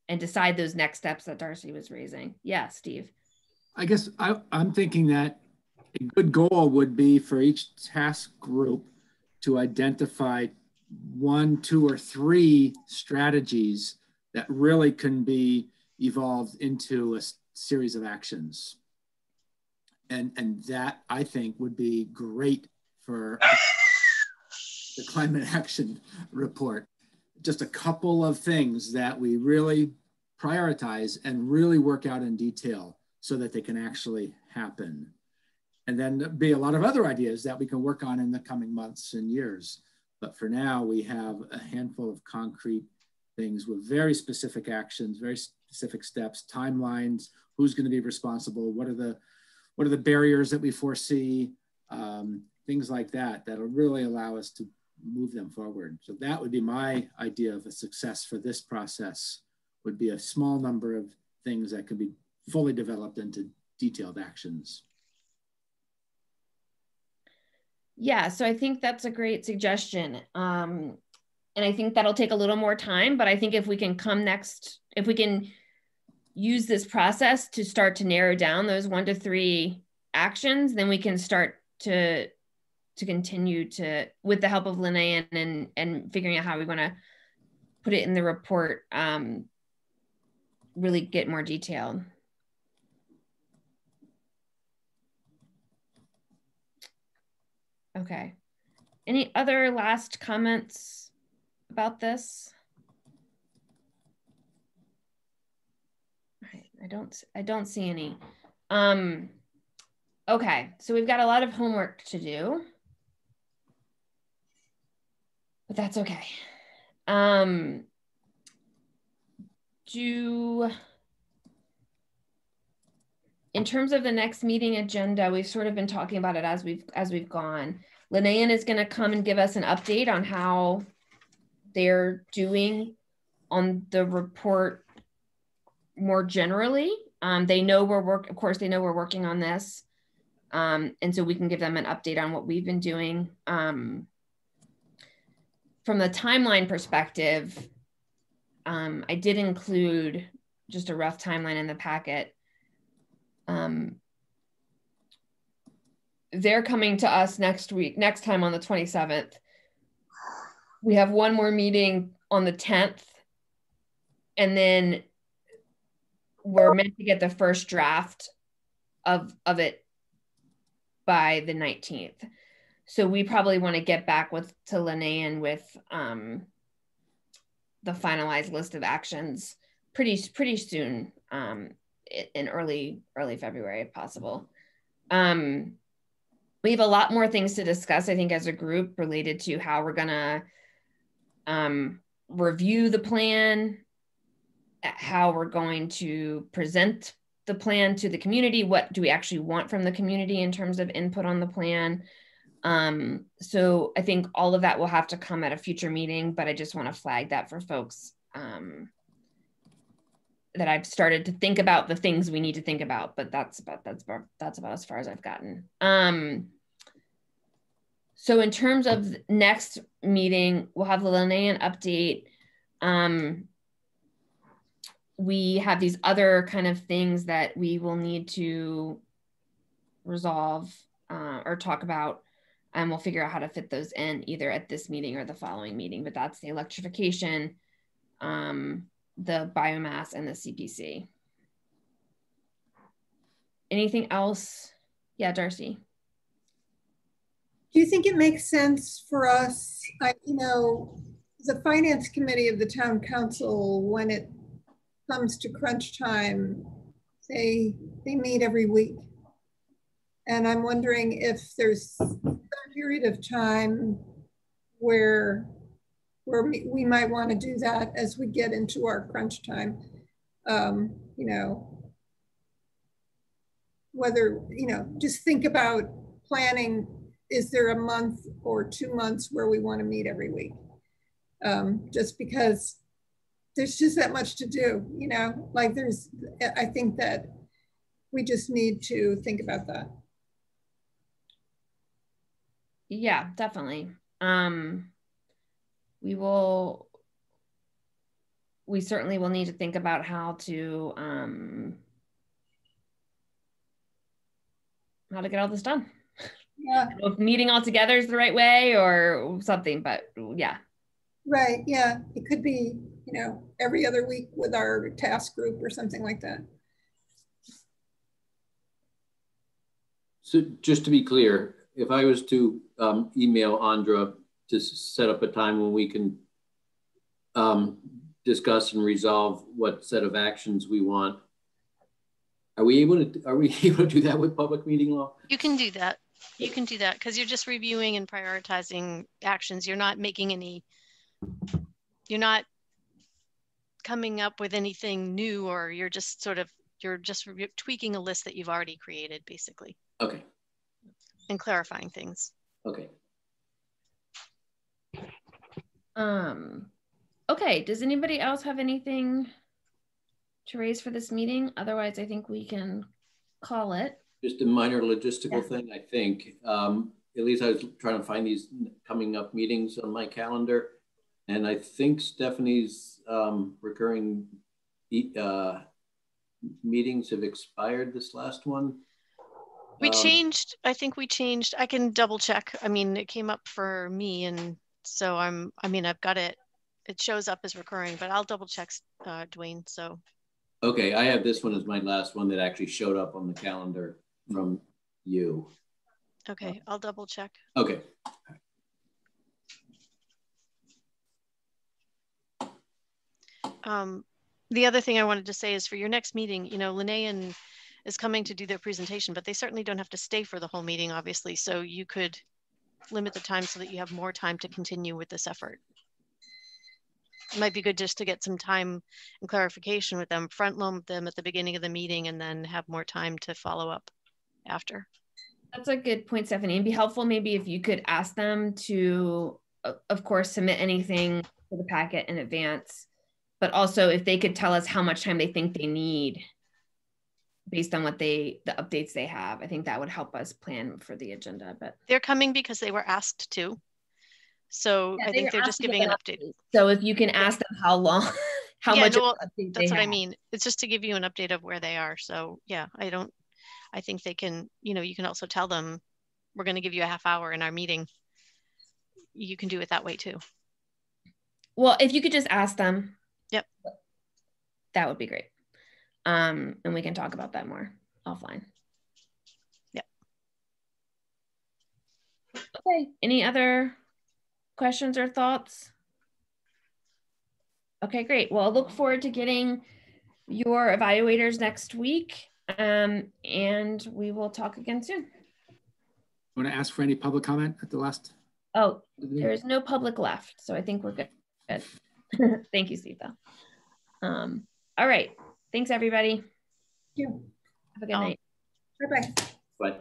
and decide those next steps that Darcy was raising. Yeah, Steve. I guess I, I'm thinking that a good goal would be for each task group to identify one, two, or three strategies that really can be evolved into a series of actions. And, and that I think would be great for the climate action report. Just a couple of things that we really prioritize and really work out in detail so that they can actually happen and then be a lot of other ideas that we can work on in the coming months and years. But for now, we have a handful of concrete things with very specific actions, very specific steps, timelines, who's going to be responsible, what are the what are the barriers that we foresee, um, things like that, that'll really allow us to move them forward. So that would be my idea of a success for this process, would be a small number of things that could be fully developed into detailed actions. Yeah, so I think that's a great suggestion. Um, and I think that'll take a little more time, but I think if we can come next, if we can use this process to start to narrow down those one to three actions, then we can start to to continue to with the help of Linnean and and, and figuring out how we want to put it in the report, um, really get more detailed. Okay. Any other last comments about this? I don't I don't see any. Um okay, so we've got a lot of homework to do. But that's okay. Um do in terms of the next meeting agenda, we've sort of been talking about it as we've as we've gone. Linnean is going to come and give us an update on how they're doing on the report more generally. Um, they know we're work, of course, they know we're working on this, um, and so we can give them an update on what we've been doing. Um, from the timeline perspective, um, I did include just a rough timeline in the packet um, they're coming to us next week, next time on the 27th. We have one more meeting on the 10th. And then we're meant to get the first draft of, of it by the 19th. So we probably want to get back with to Linnean with um, the finalized list of actions pretty pretty soon. Um, in early early February if possible. um, we have a lot more things to discuss, I think, as a group related to how we're gonna um, review the plan, how we're going to present the plan to the community. What do we actually want from the community in terms of input on the plan? Um, so I think all of that will have to come at a future meeting, but I just want to flag that for folks um, that I've started to think about the things we need to think about, but that's about that's about that's about as far as I've gotten. Um, so in terms of next meeting, we'll have the Linnean update. Um, we have these other kind of things that we will need to resolve uh, or talk about and we'll figure out how to fit those in either at this meeting or the following meeting but that's the electrification um, the biomass and the CPC. Anything else? Yeah, Darcy. Do you think it makes sense for us, I, you know, the finance committee of the town council, when it comes to crunch time, they, they meet every week. And I'm wondering if there's a period of time where where we, we might want to do that as we get into our crunch time. Um, you know, whether, you know, just think about planning, is there a month or two months where we want to meet every week? Um, just because there's just that much to do, you know, like there's, I think that we just need to think about that. Yeah, definitely. Um, we will we certainly will need to think about how to um, how to get all this done. Yeah. if meeting all together is the right way or something, but yeah. Right. Yeah. It could be, you know, every other week with our task group or something like that. So just to be clear, if I was to um, email Andra to set up a time when we can um, discuss and resolve what set of actions we want. Are we able to are we able to do that with public meeting law? You can do that. You can do that because you're just reviewing and prioritizing actions. You're not making any, you're not coming up with anything new or you're just sort of, you're just tweaking a list that you've already created basically. Okay. And clarifying things. Okay. Um, okay, does anybody else have anything to raise for this meeting? Otherwise, I think we can call it. Just a minor logistical yeah. thing, I think. Um, at least I was trying to find these coming up meetings on my calendar. And I think Stephanie's um, recurring uh, meetings have expired this last one. We um, changed, I think we changed, I can double check. I mean, it came up for me and so I'm, I mean, I've got it, it shows up as recurring, but I'll double check, uh, Dwayne, so. Okay, I have this one as my last one that actually showed up on the calendar from you. Okay, I'll double check. Okay. Um, the other thing I wanted to say is for your next meeting, you know, Linnean is coming to do their presentation, but they certainly don't have to stay for the whole meeting, obviously. So you could limit the time so that you have more time to continue with this effort. It might be good just to get some time and clarification with them, front load them at the beginning of the meeting and then have more time to follow up after. That's a good point, Stephanie. It'd be helpful maybe if you could ask them to, of course, submit anything for the packet in advance, but also if they could tell us how much time they think they need based on what they the updates they have. I think that would help us plan for the agenda. But they're coming because they were asked to. So yeah, I think they're just giving an update. update. So if you can ask them how long, how yeah, much no, that's what have. I mean. It's just to give you an update of where they are. So yeah, I don't I think they can, you know, you can also tell them we're going to give you a half hour in our meeting. You can do it that way too. Well, if you could just ask them. Yep. That would be great um, and we can talk about that more offline. Yeah. Okay. Any other questions or thoughts? Okay, great. Well, I look forward to getting your evaluators next week. Um, and we will talk again soon. Want to ask for any public comment at the last? Oh, there is no public left. So I think we're good. good. Thank you, Sita. Um, all right. Thanks, everybody. Thank you. Have a good night. Bye-bye. Bye.